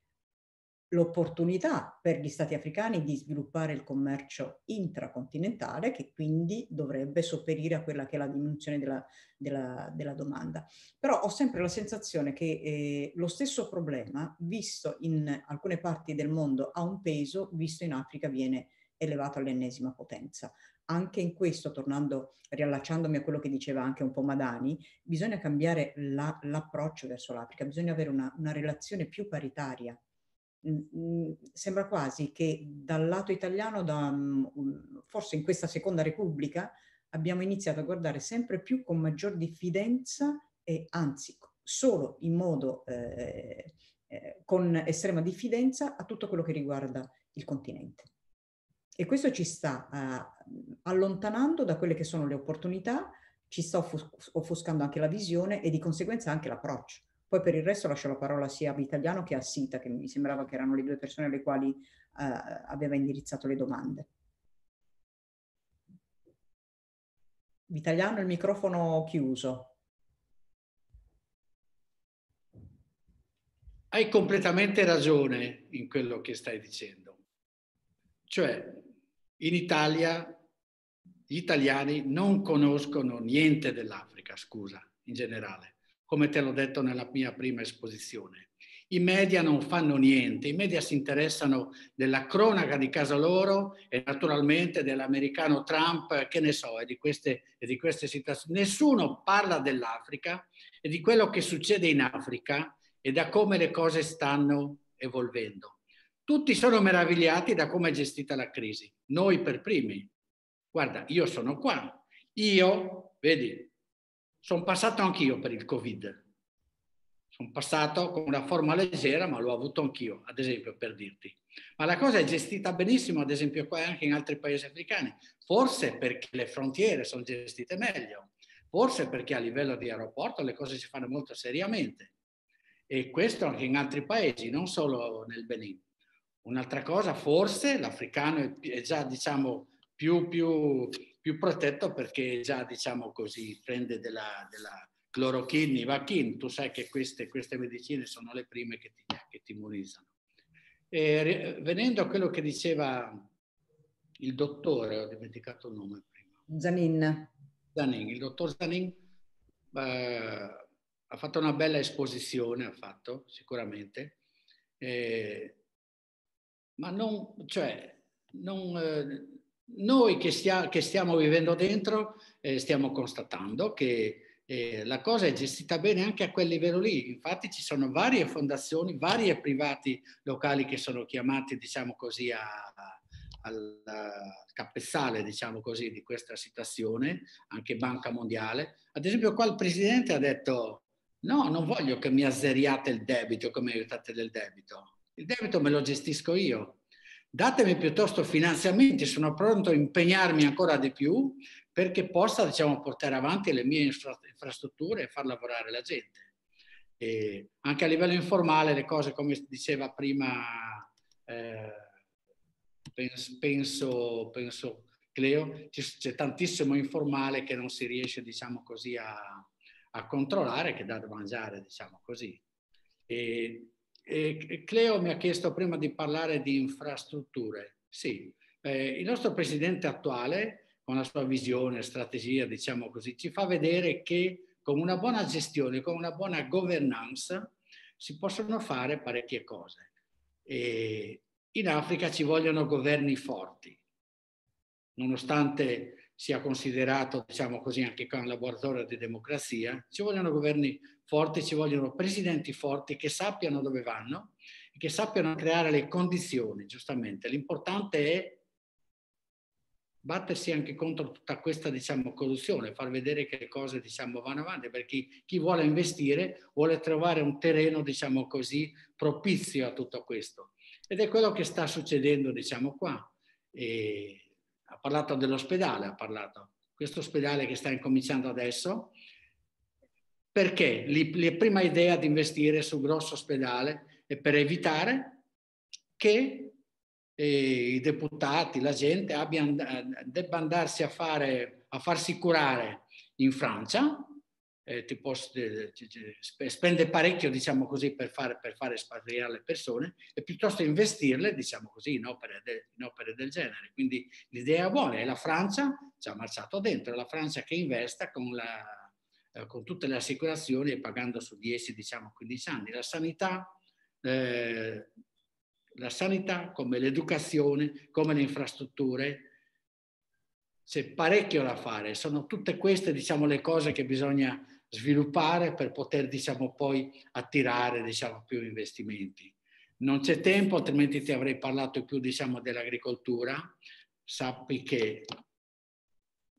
l'opportunità per gli stati africani di sviluppare il commercio intracontinentale che quindi dovrebbe sopperire a quella che è la diminuzione della, della, della domanda. Però ho sempre la sensazione che eh, lo stesso problema, visto in alcune parti del mondo, ha un peso, visto in Africa viene elevato all'ennesima potenza anche in questo, tornando, riallacciandomi a quello che diceva anche un po' Madani, bisogna cambiare la, l'approccio verso l'Africa, bisogna avere una, una relazione più paritaria. Sembra quasi che dal lato italiano, da, mm, forse in questa seconda repubblica, abbiamo iniziato a guardare sempre più con maggior diffidenza e anzi solo in modo eh, eh, con estrema diffidenza a tutto quello che riguarda il continente. E questo ci sta uh, allontanando da quelle che sono le opportunità, ci sta offus- offuscando anche la visione e di conseguenza anche l'approccio. Poi per il resto lascio la parola sia a Vitaliano che a Sita, che mi sembrava che erano le due persone alle quali uh, aveva indirizzato le domande. Vitaliano, il microfono chiuso. Hai completamente ragione in quello che stai dicendo. Cioè, in Italia gli italiani non conoscono niente dell'Africa, scusa, in generale, come te l'ho detto nella mia prima esposizione. I media non fanno niente, i media si interessano della cronaca di casa loro e naturalmente dell'americano Trump, che ne so, e di queste, e di queste situazioni. Nessuno parla dell'Africa e di quello che succede in Africa e da come le cose stanno evolvendo. Tutti sono meravigliati da come è gestita la crisi, noi per primi. Guarda, io sono qua, io, vedi, sono passato anch'io per il Covid. sono passato con una forma leggera, ma l'ho avuto anch'io, ad esempio, per dirti. Ma la cosa è gestita benissimo, ad esempio, qua anche in altri paesi africani, forse perché le frontiere sono gestite meglio, forse perché a livello di aeroporto le cose si fanno molto seriamente. E questo anche in altri paesi, non solo nel Benin. Un'altra cosa, forse l'africano è già, diciamo, più, più, più protetto perché già, diciamo così, prende della, della clorochina, Ivachin, tu sai che queste, queste, medicine sono le prime che ti, che ti immunizzano. E, venendo a quello che diceva il dottore, ho dimenticato il nome prima. Zanin. Zanin, il dottor Zanin eh, ha fatto una bella esposizione, ha fatto sicuramente, eh, ma non, cioè, non, eh, noi che, stia, che, stiamo vivendo dentro eh, stiamo constatando che eh, la cosa è gestita bene anche a quel livello lì. Infatti ci sono varie fondazioni, vari privati locali che sono chiamati, diciamo così, a, a, al capezzale, diciamo così, di questa situazione, anche Banca Mondiale. Ad esempio qua il Presidente ha detto no, non voglio che mi azzeriate il debito, che mi aiutate del debito. Il debito me lo gestisco io. Datemi piuttosto finanziamenti, sono pronto a impegnarmi ancora di più perché possa diciamo, portare avanti le mie infra- infrastrutture e far lavorare la gente. E anche a livello informale le cose, come diceva prima, eh, penso, penso, Cleo, c'è tantissimo informale che non si riesce diciamo così, a, a controllare, che dà da mangiare, diciamo così. E, e Cleo mi ha chiesto prima di parlare di infrastrutture. Sì, eh, il nostro presidente attuale con la sua visione, strategia, diciamo così, ci fa vedere che con una buona gestione, con una buona governance, si possono fare parecchie cose. E in Africa ci vogliono governi forti, nonostante sia considerato, diciamo così, anche un laboratorio di democrazia, ci vogliono governi forti, ci vogliono presidenti forti che sappiano dove vanno e che sappiano creare le condizioni, giustamente. L'importante è battersi anche contro tutta questa diciamo, corruzione, far vedere che le cose diciamo, vanno avanti, perché chi vuole investire vuole trovare un terreno diciamo così, propizio a tutto questo. Ed è quello che sta succedendo diciamo, qua. E ha parlato dell'ospedale, ha parlato. Questo ospedale che sta incominciando adesso, perché la prima idea di investire su grosso ospedale è per evitare che i deputati, la gente abbiano, debba andarsi a, fare, a farsi curare in Francia, eh, tipo, eh, spende parecchio, diciamo così, per fare, per fare espatriare le persone e piuttosto investirle, diciamo così, in opere, de, in opere del genere. Quindi l'idea è buona e la Francia ci ha marciato dentro, è la Francia che investa con, la, eh, con tutte le assicurazioni e pagando su 10, diciamo 15 anni. La sanità eh, la sanità, come l'educazione, come le infrastrutture. C'è parecchio da fare, sono tutte queste diciamo, le cose che bisogna sviluppare per poter diciamo, poi attirare diciamo, più investimenti. Non c'è tempo, altrimenti ti avrei parlato più diciamo, dell'agricoltura. Sappi che...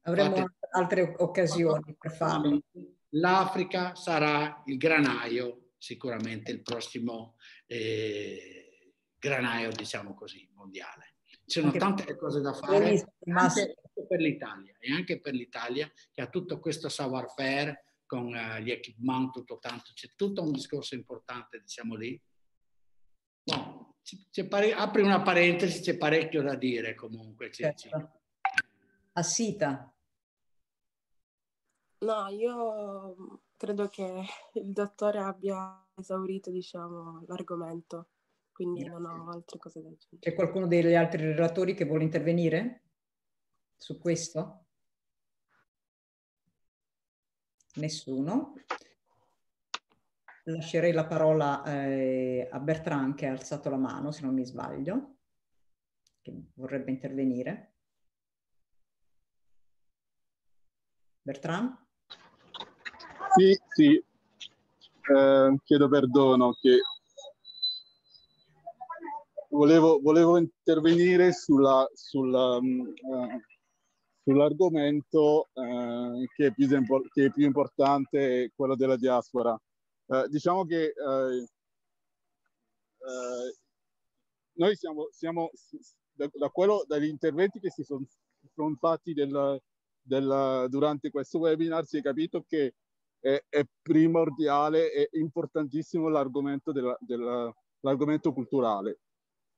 Avremo fate... altre occasioni per farlo. L'Africa sarà il granaio, sicuramente il prossimo... Eh, granaio, diciamo così, mondiale. Ci sono anche tante cose da fare anche per l'Italia e anche per l'Italia che ha tutto questo savoir-faire con uh, gli equipment, tutto tanto, c'è tutto un discorso importante, diciamo lì. No, pare- apri una parentesi, c'è parecchio da dire comunque. Certo. A Sita. No, io credo che il dottore abbia esaurito, diciamo, l'argomento quindi Grazie. non ho altre cose da aggiungere. C'è qualcuno degli altri relatori che vuole intervenire su questo? Nessuno. Lascerei la parola eh, a Bertrand che ha alzato la mano, se non mi sbaglio, che vorrebbe intervenire. Bertrand? Sì, sì. Eh, chiedo perdono che volevo, volevo intervenire sulla, sulla, uh, sull'argomento uh, che, è più, che, è più, importante, quello della diaspora. eh, diciamo che noi siamo, siamo da, da, quello, dagli interventi che si sono, sono fatti del, del, durante questo webinar si è capito che è, è primordiale e importantissimo l'argomento, della, della, l'argomento culturale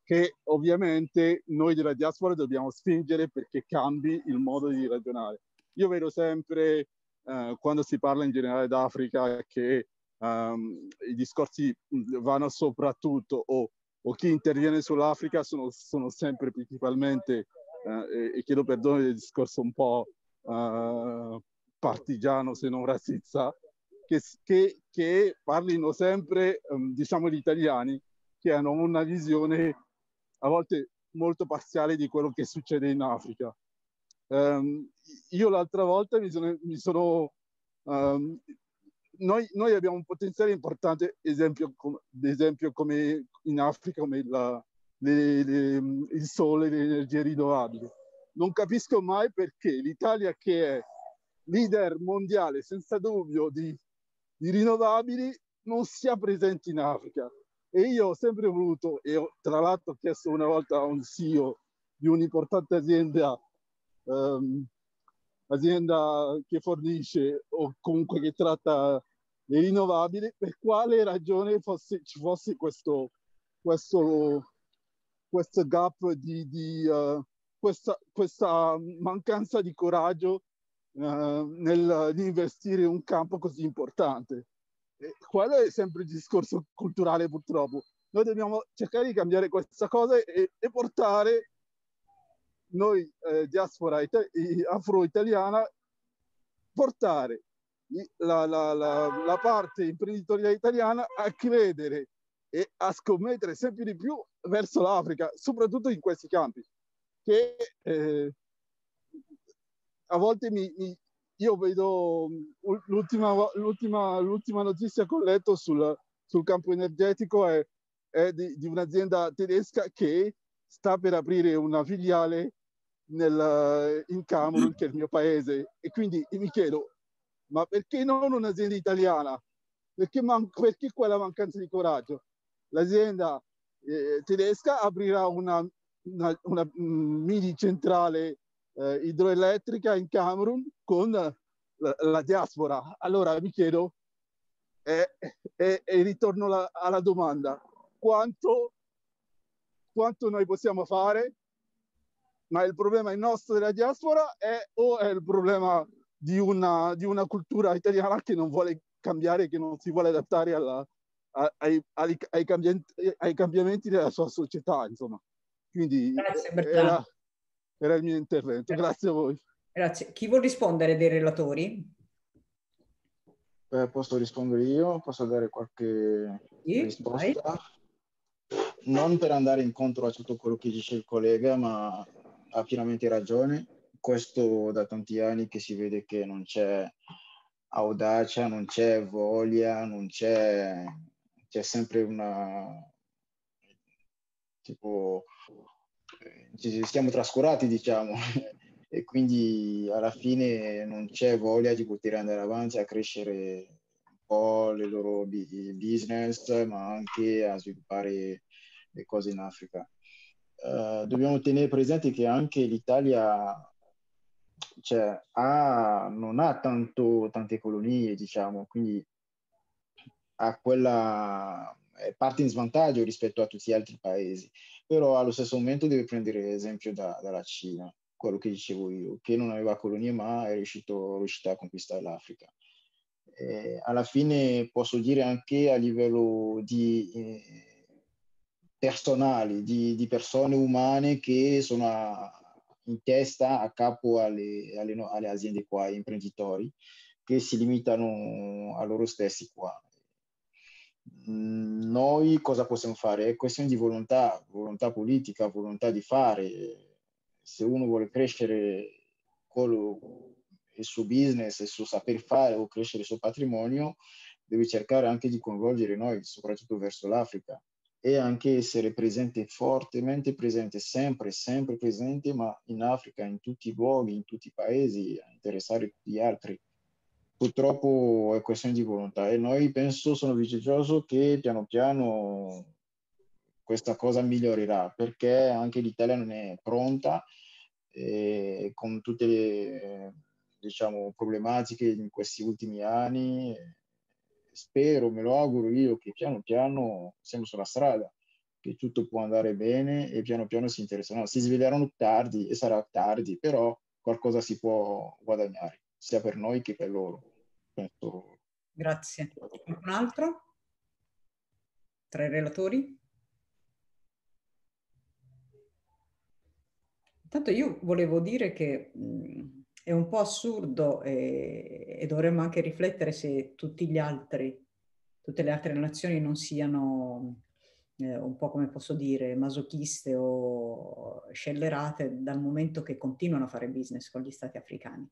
che ovviamente noi della diaspora dobbiamo spingere perché cambi il modo di ragionare. Io vedo sempre eh, quando si parla in generale d'Africa che um, i discorsi vanno soprattutto o, o chi interviene sull'Africa sono, sono sempre principalmente, eh, e, chiedo perdono del discorso un po' uh, partigiano se non razzista, che, che, che parlino sempre, um, diciamo, gli italiani che hanno una visione a volte molto parziale di quello che succede in Africa. Um, io l'altra volta mi sono, mi sono um, noi, noi, abbiamo un potenziale importante, esempio, com, esempio come in Africa, come la, le, le, il sole, le energie rinnovabili. Non capisco mai perché l'Italia, che è leader mondiale senza dubbio di, di rinnovabili, non sia presente in Africa. E io ho sempre voluto, e ho, tra l'altro ho chiesto una volta a un CEO di un'importante azienda, um, azienda che fornisce o comunque che tratta le rinnovabili, per quale ragione fosse, ci fosse questo, questo, questo gap di, di uh, questa, questa, mancanza di coraggio uh, nel, investire in un campo così importante. E quello è sempre il discorso culturale purtroppo. Noi dobbiamo cercare di cambiare questa cosa e, e portare noi, eh, diaspora ita- afro-italiana, portare la, la, la, la, parte imprenditoriale italiana a credere e a scommettere sempre di più verso l'Africa, soprattutto in questi campi, che eh, a volte mi, mi, io vedo l'ultima, l'ultima, l'ultima notizia che ho letto sul, sul campo energetico è, è di, di, un'azienda tedesca che sta per aprire una filiale nel, in Camerun, che è il mio paese, e quindi mi chiedo, ma perché non un'azienda italiana? Perché, man- perché quella mancanza di coraggio? L'azienda eh, tedesca aprirà una, una, una mini centrale eh, idroelettrica in Camerun con la, la, diaspora. Allora mi chiedo, e eh, ritorno la, alla domanda, quanto, quanto noi possiamo fare? Ma il problema è nostro della diaspora è, o è il problema di una, di una cultura italiana che non vuole cambiare, che non si vuole adattare alla, ai, ai, ai, cambiamenti, ai, cambiamenti, della sua società, insomma. Quindi era, era, il mio intervento. Grazie. Grazie a voi. Grazie. Chi vuol rispondere dei relatori? Eh, posso rispondere io? Posso dare qualche sì, risposta? Vai. Non per andare incontro a tutto quello che dice il collega, ma ha pienamente ragione questo da tanti anni che si vede che non c'è audacia, non c'è voglia, non c'è, c'è sempre una tipo ci siamo trascurati diciamo (laughs) e quindi alla fine non c'è voglia di poter andare avanti a crescere un po' le loro business ma anche a sviluppare le cose in Africa. Uh, dobbiamo tenere presente che anche l'Italia cioè, ha, non ha tanto, tante colonie, diciamo, quindi ha quella, parte in svantaggio rispetto a tutti gli altri paesi, però allo stesso momento deve prendere esempio da, dalla Cina, quello che dicevo io, che non aveva colonie ma è riuscito, riuscito a conquistare l'Africa. E alla fine posso dire anche a livello di eh, personali, di, di, persone umane che sono a, in testa a capo alle, alle, alle aziende qua, imprenditori, che si limitano a loro stessi qua. Mm, noi cosa possiamo fare? È questione di volontà, volontà politica, volontà di fare. Se uno vuole crescere il suo business, il suo saper fare o crescere il suo patrimonio, deve cercare anche di coinvolgere noi, soprattutto verso l'Africa e anche essere presente, fortemente presente, sempre, sempre presente, ma in Africa, in tutti i luoghi, in tutti i paesi, a interessare gli altri. Purtroppo è questione di volontà e noi penso, sono fiducioso che piano piano questa cosa migliorerà perché anche l'Italia non è pronta e con tutte le diciamo, problematiche in questi ultimi anni spero, me lo auguro io che piano piano siamo sulla strada che tutto può andare bene e piano piano si interesseranno. Si sveglieranno tardi e sarà tardi, però qualcosa si può guadagnare, sia per noi che per loro. Penso. Grazie. Qualcun altro? Tra i relatori? Intanto io volevo dire che mh, è un po' assurdo e, e dovremmo anche riflettere se tutti gli altri, tutte le altre nazioni non siano eh, un po' come posso dire, masochiste o scellerate dal momento che continuano a fare business con gli stati africani.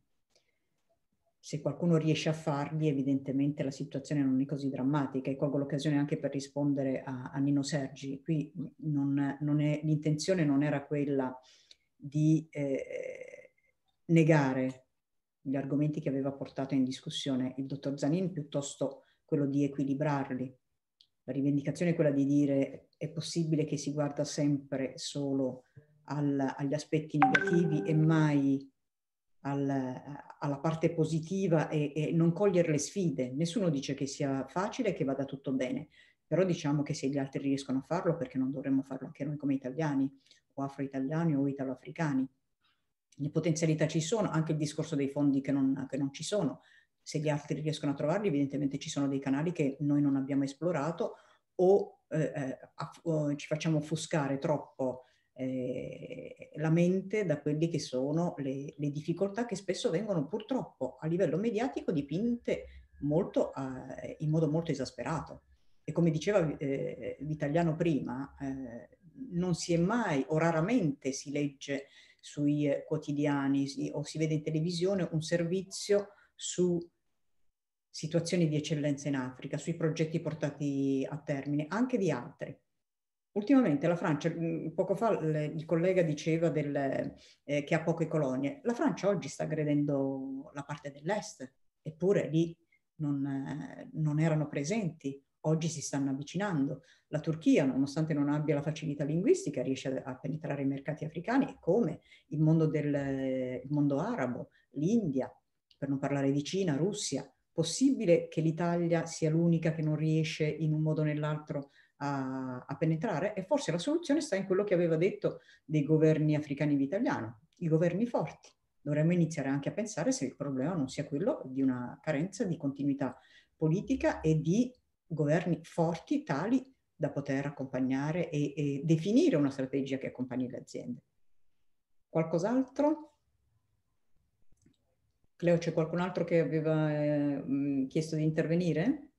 Se qualcuno riesce a farli, evidentemente la situazione non è così drammatica e colgo l'occasione anche per rispondere a, a Nino Sergi. Qui non, non è, l'intenzione non era quella di eh, negare gli argomenti che aveva portato in discussione il dottor Zanin, piuttosto quello di equilibrarli la rivendicazione è quella di dire è possibile che si guarda sempre solo al, agli aspetti negativi e mai al, alla parte positiva e, e, non cogliere le sfide. Nessuno dice che sia facile e che vada tutto bene, però diciamo che se gli altri riescono a farlo, perché non dovremmo farlo anche noi come italiani o afro-italiani o italo-africani. Le potenzialità ci sono, anche il discorso dei fondi che non, che non ci sono, se gli altri riescono a trovarli, evidentemente ci sono dei canali che noi non abbiamo esplorato o, eh, eh ci facciamo offuscare troppo eh, la mente da quelle che sono le, le, difficoltà che spesso vengono purtroppo a livello mediatico dipinte molto, eh, in modo molto esasperato. E come diceva eh, Vitaliano prima, eh, non si è mai o raramente si legge sui quotidiani o si vede in televisione un servizio su situazioni di eccellenza in Africa, sui progetti portati a termine, anche di altri. Ultimamente la Francia, mm, poco fa il collega diceva del, eh, che ha poche colonie, la Francia oggi sta aggredendo la parte dell'est, eppure lì non, eh, non erano presenti, oggi si stanno avvicinando. La Turchia, nonostante non abbia la facilità linguistica, riesce a, penetrare i mercati africani, come il mondo, del, il mondo arabo, l'India, per non parlare di Cina, Russia, possibile che l'Italia sia l'unica che non riesce in un modo o nell'altro a, a, penetrare? E forse la soluzione sta in quello che aveva detto dei governi africani italiani, i governi forti. Dovremmo iniziare anche a pensare se il problema non sia quello di una carenza di continuità politica e di governi forti tali da poter accompagnare e, e definire una strategia che accompagni le aziende. Qualcos'altro? Cleo, c'è qualcun altro che aveva eh, chiesto di intervenire?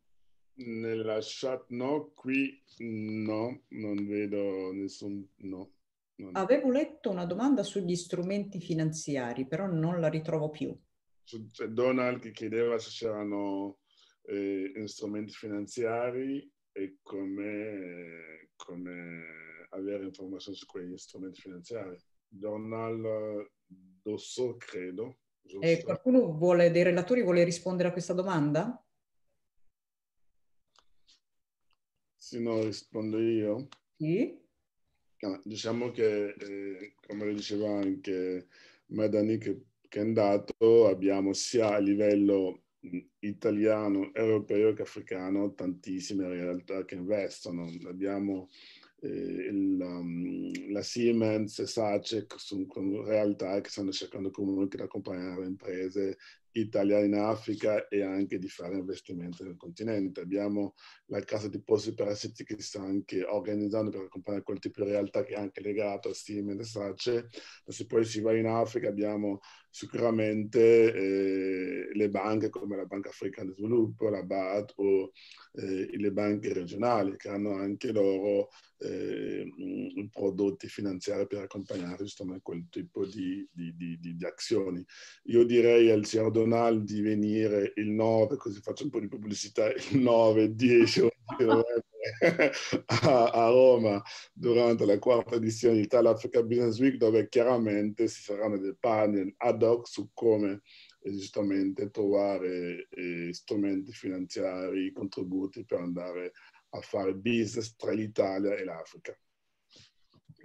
Nella chat no, qui no, non vedo nessun no. Avevo letto una domanda sugli strumenti finanziari, però non la ritrovo più. C'è Donald che chiedeva se c'erano eh, strumenti finanziari e come, come avere informazioni su quegli strumenti finanziari. Donald Dosso, credo. Eh, qualcuno vuole, dei relatori vuole rispondere a questa domanda? Sì, no, rispondo io. Sì. Ah, diciamo che, eh, come diceva anche Madani che, che, è andato, abbiamo sia a livello italiano, europeo che africano tantissime realtà che investono. Abbiamo eh, il, um, la Siemens e Sacek sono realtà che stanno cercando comunque di accompagnare imprese italiane in Africa e anche di fare investimenti nel continente. Abbiamo la Casa di Posti per Assetti che sta anche organizzando per accompagnare quel tipo di realtà che è anche legato a Siemens e Sace. Se poi si va in Africa abbiamo sicuramente eh, le banche come la Banca Africana di Sviluppo, la BAD o eh, le banche regionali che hanno anche loro eh, prodotti finanziari per accompagnare giustamente quel tipo di, di, di, di, azioni. Io direi al signor Donald di venire il 9, così faccio un po' di pubblicità, il 9, 10 (laughs) a, a, Roma durante la quarta edizione di Italia Africa Business Week dove chiaramente si saranno dei panel ad hoc su come e giustamente trovare eh, strumenti finanziari, contributi per andare a fare business tra l'Italia e l'Africa.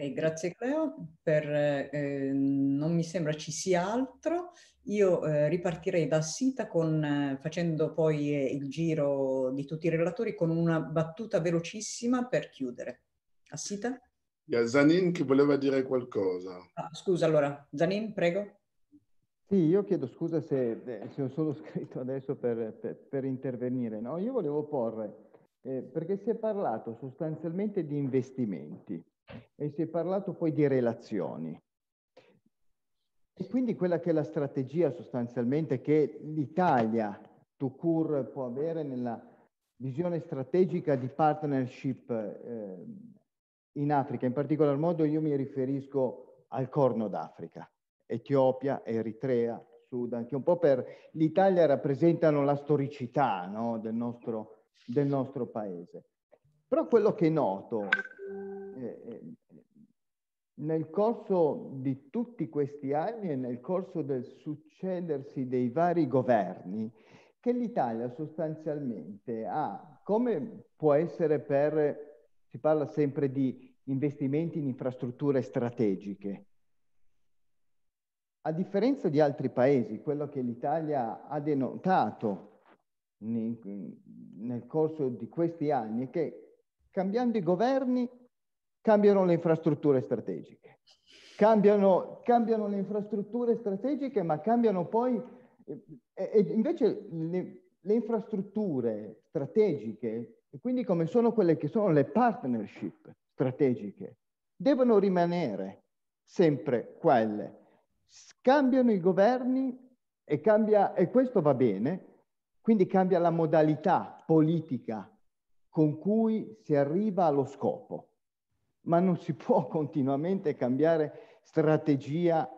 Ok, grazie Cleo. Per, eh, non mi sembra ci sia altro. Io eh, ripartirei da Sita con, eh, facendo poi eh, il giro di tutti i relatori con una battuta velocissima per chiudere. A Sita? Yeah, Zanin che voleva dire qualcosa. Ah, scusa allora, Zanin, prego. Sì, io chiedo scusa se, eh, se ho solo (laughs) scritto adesso per, per, per intervenire. No? Io volevo porre, eh, perché si è parlato sostanzialmente di investimenti e si è parlato poi di relazioni. E quindi quella che è la strategia sostanzialmente che l'Italia, Tucur, può avere nella visione strategica di partnership eh, in Africa, in particolar modo io mi riferisco al Corno d'Africa, Etiopia, Eritrea, Sudan, che un po' per l'Italia rappresentano la storicità no, del, nostro, del nostro paese. Però quello che noto eh, nel corso di tutti questi anni e nel corso del succedersi dei vari governi, che l'Italia sostanzialmente ha, come può essere per, si parla sempre di investimenti in infrastrutture strategiche, a differenza di altri paesi, quello che l'Italia ha denotato nel corso di questi anni è che cambiando i governi cambiano le infrastrutture strategiche. Cambiano, cambiano le infrastrutture strategiche, ma cambiano poi, e, e invece le, le infrastrutture strategiche, quindi come sono quelle che sono le partnership strategiche, devono rimanere sempre quelle. Cambiano i governi e, cambia, e questo va bene, quindi cambia la modalità politica con cui si arriva allo scopo, ma non si può (laughs) continuamente cambiare strategia,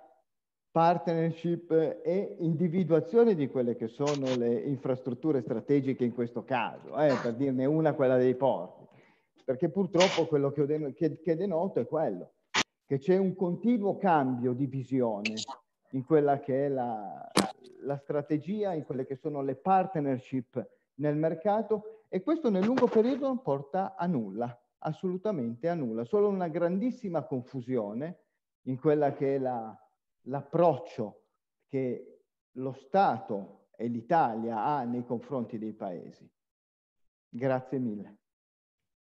partnership e individuazione di quelle che sono le infrastrutture strategiche in questo caso, eh, per dirne una quella dei porti, perché purtroppo quello che, den- che, che denoto è quello, che c'è un continuo cambio di visione in quella che è la, la strategia, in quelle che sono le partnership nel mercato e questo nel lungo periodo non porta a nulla, assolutamente a nulla, solo una grandissima confusione in quella che è la, l'approccio che lo Stato e l'Italia ha nei confronti dei paesi. Grazie mille.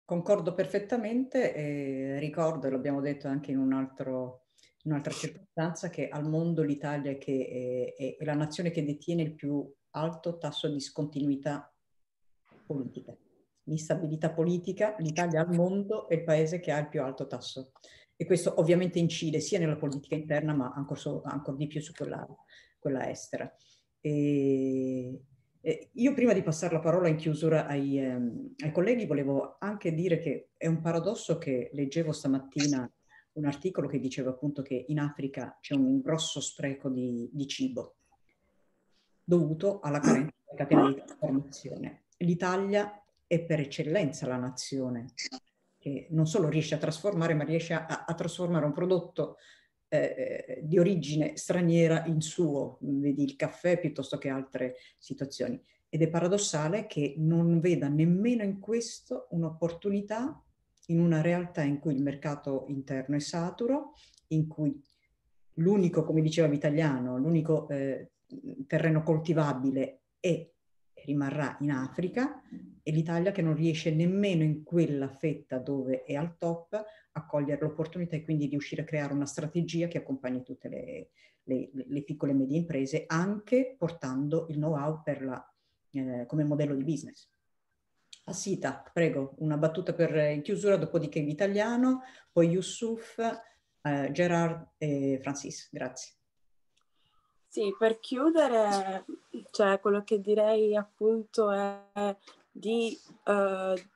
Concordo perfettamente e ricordo, e l'abbiamo detto anche in, un altro, in un'altra circostanza, che al mondo l'Italia è, è, è la nazione che detiene il più alto tasso di discontinuità politica. L'instabilità politica, l'Italia al mondo è il paese che ha il più alto tasso. E questo ovviamente incide sia nella politica interna, ma ancora, so, ancora di più su quella, quella estera. E, e io prima di passare la parola in chiusura ai, ehm, ai colleghi volevo anche dire che è un paradosso che leggevo stamattina un articolo che diceva appunto che in Africa c'è un grosso spreco di, di cibo dovuto alla carenza della catena di trasformazione l'Italia è per eccellenza la nazione che non solo riesce a trasformare, ma riesce a, a trasformare un prodotto eh, di origine straniera in suo, vedi il caffè piuttosto che altre situazioni. Ed è paradossale che non veda nemmeno in questo un'opportunità in una realtà in cui il mercato interno è saturo, in cui l'unico, come diceva Vitaliano, l'unico eh, terreno coltivabile è rimarrà in Africa e l'Italia che non riesce nemmeno in quella fetta dove è al top a cogliere l'opportunità e quindi riuscire a creare una strategia che accompagni tutte le, le, le piccole e medie imprese, anche portando il know-how eh, come modello di business. Asita, prego, una battuta per in chiusura, dopodiché Vitaliano, poi Yusuf, eh, Gerard e Francis. Grazie. Sì, per chiudere, cioè, quello che direi appunto è di eh,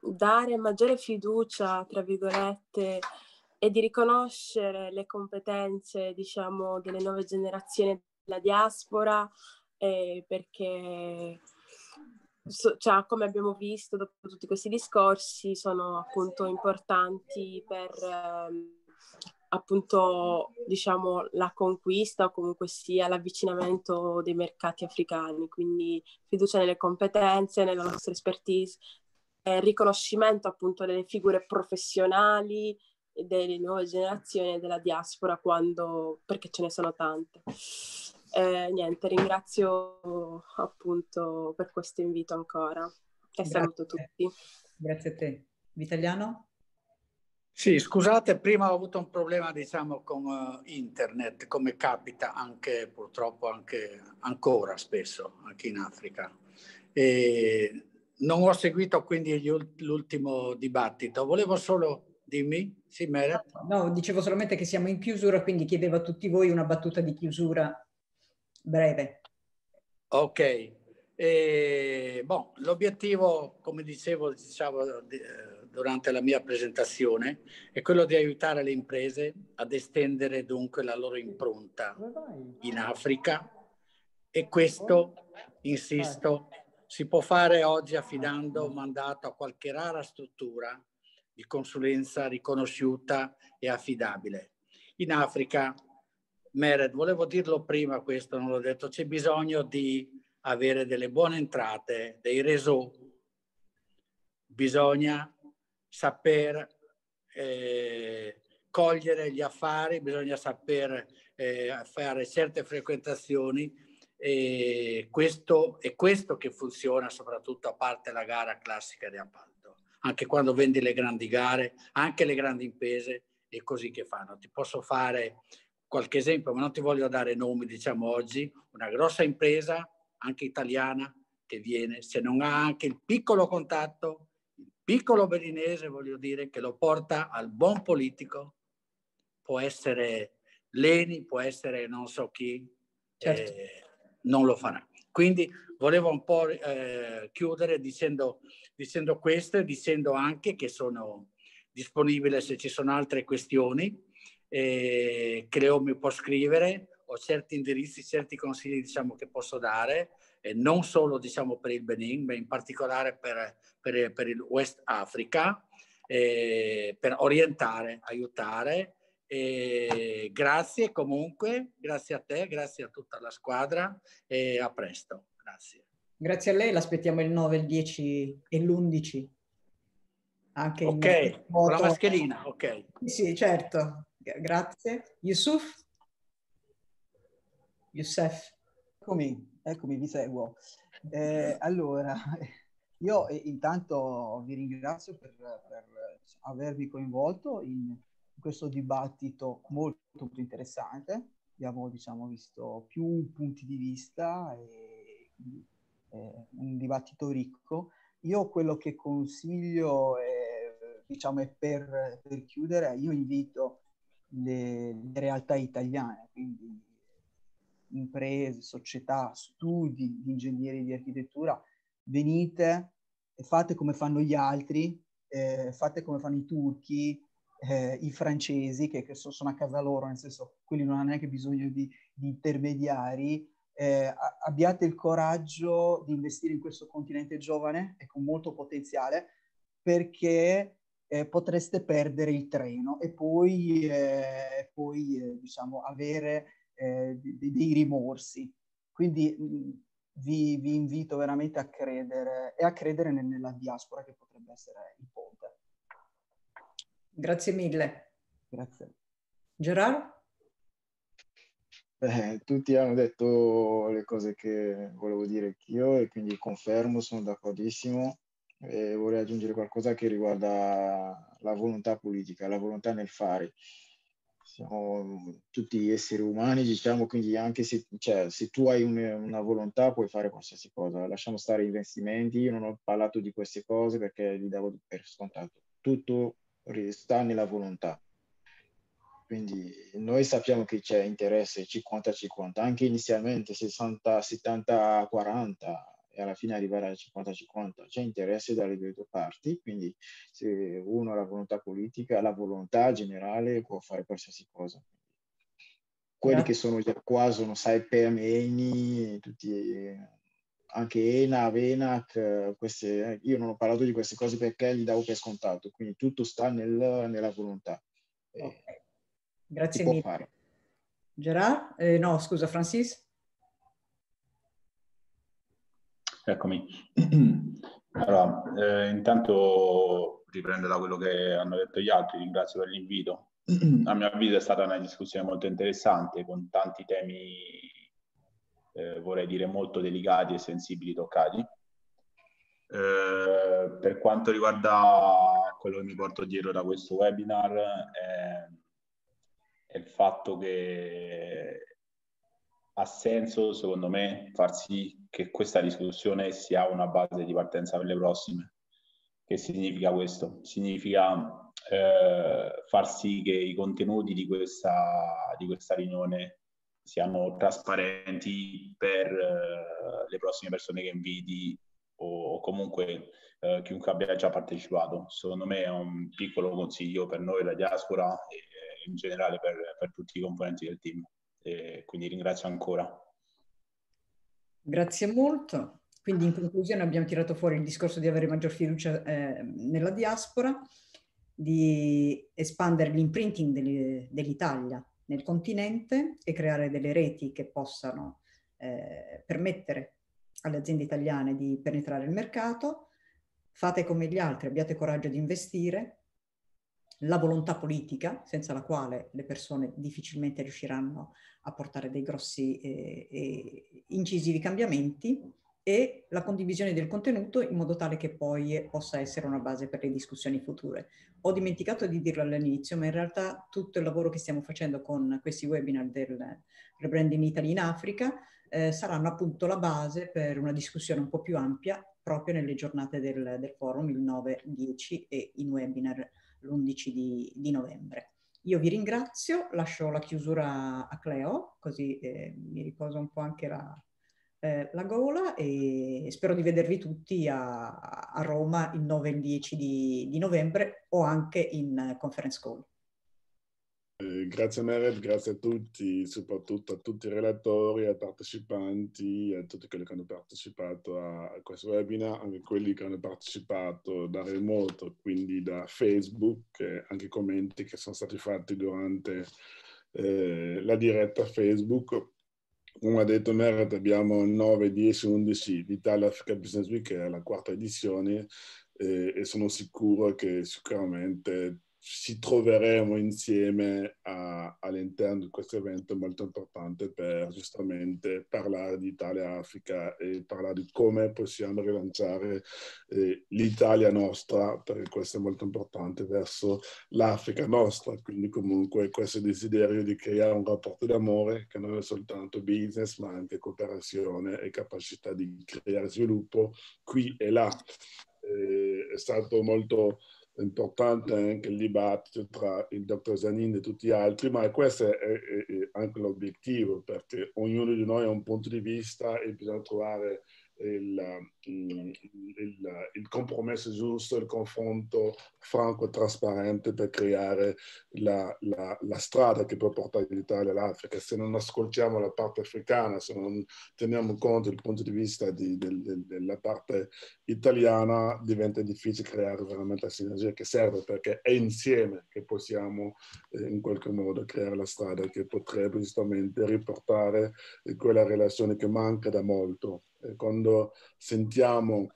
dare maggiore fiducia, tra virgolette, e di riconoscere le competenze, diciamo, delle nuove generazioni della diaspora, eh, perché so, cioè, come abbiamo visto dopo tutti questi discorsi, sono appunto importanti per... Eh, appunto diciamo la conquista o comunque sia l'avvicinamento dei mercati africani, quindi fiducia nelle competenze, nella nostra expertise, eh, riconoscimento appunto delle figure professionali delle nuove generazioni e della diaspora quando, perché ce ne sono tante. Eh, niente, ringrazio appunto per questo invito ancora e Grazie. saluto tutti. Grazie a te. Vitaliano? Sì, scusate, prima ho avuto un problema, diciamo, con uh, internet, come capita anche purtroppo anche ancora spesso anche in Africa. E non ho seguito quindi l'ultimo dibattito. Volevo solo dimmi, sì, Meret. No, dicevo solamente che siamo in chiusura, quindi chiedevo a tutti voi una battuta di chiusura breve. Ok. E, bon, l'obiettivo, come dicevo, diciamo, durante la mia presentazione, è quello di aiutare le imprese ad estendere dunque la loro impronta in Africa e questo, insisto, si può fare oggi affidando un mandato a qualche rara struttura di consulenza riconosciuta e affidabile. In Africa, Mered, volevo dirlo prima questo, non l'ho detto, c'è bisogno di avere delle buone entrate, dei réseau. Bisogna saper eh, cogliere gli affari, bisogna saper eh, fare certe frequentazioni e questo è questo che funziona soprattutto a parte la gara classica di appalto. Anche quando vendi le grandi gare, anche le grandi imprese è così che fanno. Ti posso fare qualche esempio, ma non ti voglio dare nomi, diciamo oggi, una grossa impresa anche italiana, che viene, se non ha anche il piccolo contatto, piccolo beninese, voglio dire, che lo porta al buon politico, può essere Leni, può essere non so chi, certo. eh, non lo farà. Quindi volevo un po' eh, chiudere dicendo, dicendo questo e dicendo anche che sono disponibile se ci sono altre questioni eh, che Leo mi può scrivere ho certi indirizzi, certi consigli diciamo, che posso dare, eh, non solo diciamo, per il Benin, ma in particolare per, per, per il West Africa, eh, per orientare, aiutare. E grazie comunque, grazie a te, grazie a tutta la squadra e a presto. Grazie. Grazie a lei, l'aspettiamo il 9, il 10 e l'11. Anche ok, con la mascherina, ok. Sì, certo. Grazie. Yusuf? Youssef. Eccomi, eccomi, vi seguo. (laughs) Eh, allora, (laughs) io intanto vi ringrazio per, per avermi coinvolto in questo dibattito molto, molto interessante. Abbiamo diciamo, visto più punti di vista e eh, un dibattito ricco. Io quello che consiglio è, diciamo, è per, per chiudere, io invito le, le realtà italiane, quindi imprese, società, studi di ingegneria di architettura, venite e fate come fanno gli altri, eh, fate come fanno i turchi, eh, i francesi che, che, sono a casa loro, nel senso quelli non hanno neanche bisogno di, di intermediari. Eh, abbiate il coraggio di investire in questo continente giovane e con molto potenziale perché eh, potreste perdere il treno e poi, eh, poi eh, diciamo, avere eh, dei rimorsi. Quindi mh, vi, vi, invito veramente a credere e a credere nel, nella diaspora che potrebbe essere il ponte. Grazie mille. Grazie. Gerardo? Eh, tutti hanno detto le cose che volevo dire anch'io e quindi confermo, sono d'accordissimo. E vorrei aggiungere qualcosa che riguarda la volontà politica, la volontà nel fare siamo tutti esseri umani, diciamo, quindi anche se, cioè, se tu hai un, una volontà puoi fare qualsiasi cosa. Lasciamo stare investimenti, io non ho parlato di queste cose perché li davo per scontato. Tutto sta nella volontà. Quindi noi sappiamo che c'è interesse 50-50, anche inizialmente 60-70-40, e alla fine arrivare a 50-50. C'è interesse dalle due parti, quindi se uno ha la volontà politica, la volontà generale può fare qualsiasi cosa. Quelli che sono già qua sono Saipem, Eni, tutti, anche ENA, Venac, queste, io non ho parlato di queste cose perché li davo per scontato, quindi tutto sta nel, nella volontà. Okay. Grazie mille. Fare. Gerard? Eh, no, scusa, Francis? Eccomi. (clears throat) Allora, eh, intanto riprendo da quello che hanno detto gli altri, ringrazio per l'invito. (clears throat) A mio avviso è stata una discussione molto interessante con tanti temi, eh, vorrei dire, molto delicati e sensibili toccati. Eh, per quanto riguarda quello che mi porto dietro da questo webinar, è, è il fatto che ha senso, secondo me, far sì che questa discussione sia una base di partenza per le prossime. Che significa questo? Significa eh, far sì che i contenuti di questa, di questa riunione siano trasparenti per eh, le prossime persone che inviti o, comunque eh, chiunque abbia già partecipato. Secondo me è un piccolo consiglio per noi, la diaspora e in generale per, per tutti i componenti del team. E quindi ringrazio ancora. Grazie molto. Quindi in conclusione abbiamo tirato fuori il discorso di avere maggior fiducia eh, nella diaspora, di espandere l'imprinting dell'Italia nel continente e creare delle reti che possano eh, permettere alle aziende italiane di penetrare il mercato. Fate come gli altri, abbiate coraggio di investire, la volontà politica, senza la quale le persone difficilmente riusciranno a portare dei grossi e, e incisivi cambiamenti e la condivisione del contenuto in modo tale che poi possa essere una base per le discussioni future. Ho dimenticato di dirlo all'inizio, ma in realtà tutto il lavoro che stiamo facendo con questi webinar del Rebranding Italy in Africa eh, saranno appunto la base per una discussione un po' più ampia proprio nelle giornate del, del forum il 9, 10 e in webinar l'11 di, di, novembre. Io vi ringrazio, lascio la chiusura a Cleo, così eh, mi riposa un po' anche la, eh, la gola e spero di vedervi tutti a, a Roma il 9 e il 10 di, di novembre o anche in conference call. Eh, grazie Meret, grazie a tutti, soprattutto a tutti i relatori, ai partecipanti, a tutti quelli che hanno partecipato a, questo webinar, anche quelli che hanno partecipato da remoto, quindi da Facebook, anche i commenti che sono stati fatti durante eh, la diretta Facebook. Come ha detto Meret, abbiamo 9, 10, 11 l'Italia Africa Business Week, che è la quarta edizione, eh, e sono sicuro che sicuramente ci troveremo insieme all'interno di questo evento molto importante per giustamente parlare di Italia-Africa e parlare di come possiamo rilanciare eh, l'Italia nostra, perché questo è molto importante, verso l'Africa nostra. Quindi comunque questo desiderio di creare un rapporto d'amore che non è soltanto business, ma anche cooperazione e capacità di creare sviluppo qui e là. Eh, è stato molto importante anche il dibattito tra il dottor Zanin e tutti gli altri, ma questo è, è, è anche l'obiettivo, perché ognuno di noi ha un punto di vista e bisogna trovare il, il, il, compromesso giusto, il confronto franco e trasparente per creare la, la, la strada che può portare l'Italia all'Africa. Se non ascoltiamo la parte africana, se non teniamo conto del punto di vista di, del, del, della parte italiana, diventa difficile creare veramente la sinergia che serve perché è insieme che possiamo eh, in qualche modo creare la strada che potrebbe giustamente riportare quella relazione che manca da molto quando sentiamo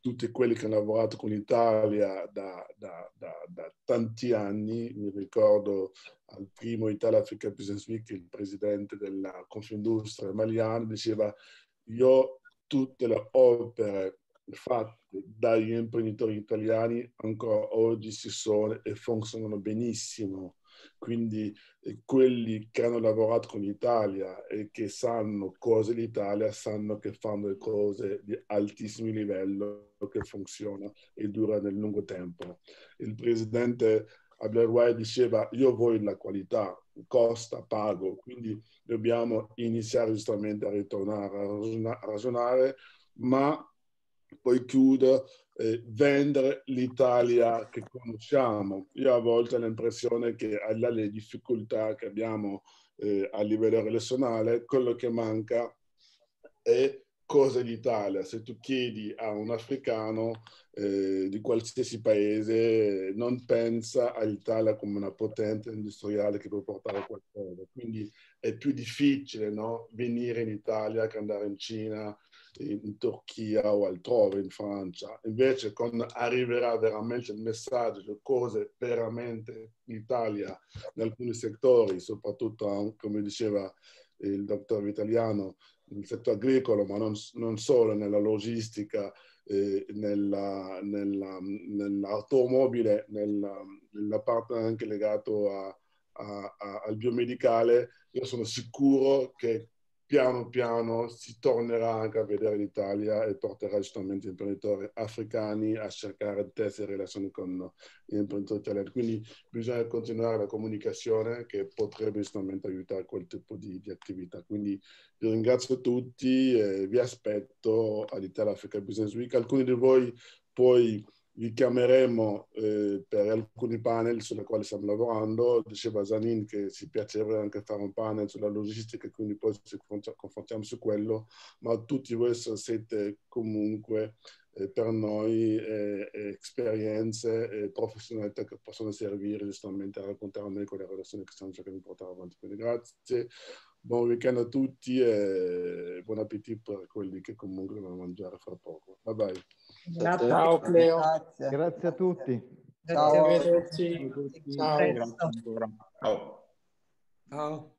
tutti quelli che hanno lavorato con l'Italia da, da, da, da, tanti anni, mi ricordo al primo Italia Africa Business Week il presidente della Confindustria Maliano diceva io tutte le opere fatte dagli imprenditori italiani ancora oggi si sono e funzionano benissimo quindi eh, quelli che hanno lavorato con l'Italia e che sanno cose l'Italia sanno che fanno le cose di altissimo livello che funziona e dura nel lungo tempo. Il presidente Abdelwai diceva io voglio la qualità, costa, pago, quindi dobbiamo iniziare giustamente a ritornare a ragionare, ma poi chiudo eh, vendere l'Italia che conosciamo. Io a volte ho l'impressione che alle difficoltà che abbiamo eh, a livello relazionale, quello che manca è cosa è l'Italia. Se tu chiedi a un africano eh, di qualsiasi paese, non pensa all'Italia come una potenza industriale che può portare qualcosa. Quindi è più difficile no? venire in Italia che andare in Cina, in Turchia o altrove, in Francia. Invece quando arriverà veramente il messaggio, le cose veramente in Italia, in alcuni settori, soprattutto come diceva il dottor Vitaliano, nel settore agricolo, ma non, non solo, nella logistica, eh, nella, nella, nell'automobile, nella, nella, parte anche legato a, a, a, al biomedicale, io sono sicuro che piano piano si tornerà anche a vedere l'Italia e porterà giustamente imprenditori africani a cercare di tessere relazioni con gli imprenditori italiani. Quindi bisogna continuare la comunicazione che potrebbe giustamente aiutare quel tipo di, di attività. Quindi vi ringrazio tutti e vi aspetto all'Italia Africa Business Week. Alcuni di voi poi vi chiameremo eh, per alcuni panel sulle quali stiamo lavorando. Diceva Zanin che si piacerebbe anche fare un panel sulla logistica, quindi poi ci confrontiamo su quello, ma tutti voi siete comunque eh, per noi eh, esperienze e professionalità che possono servire giustamente a raccontare noi quelle relazioni che stiamo cercando di portare avanti. Quindi grazie, buon weekend a tutti e buon appetito per quelli che comunque devono mangiare fra poco. Bye bye. Grazie. Ciao Cleo. Grazie. Grazie a tutti. Ciao. Ciao. Ciao. Ciao. Ciao.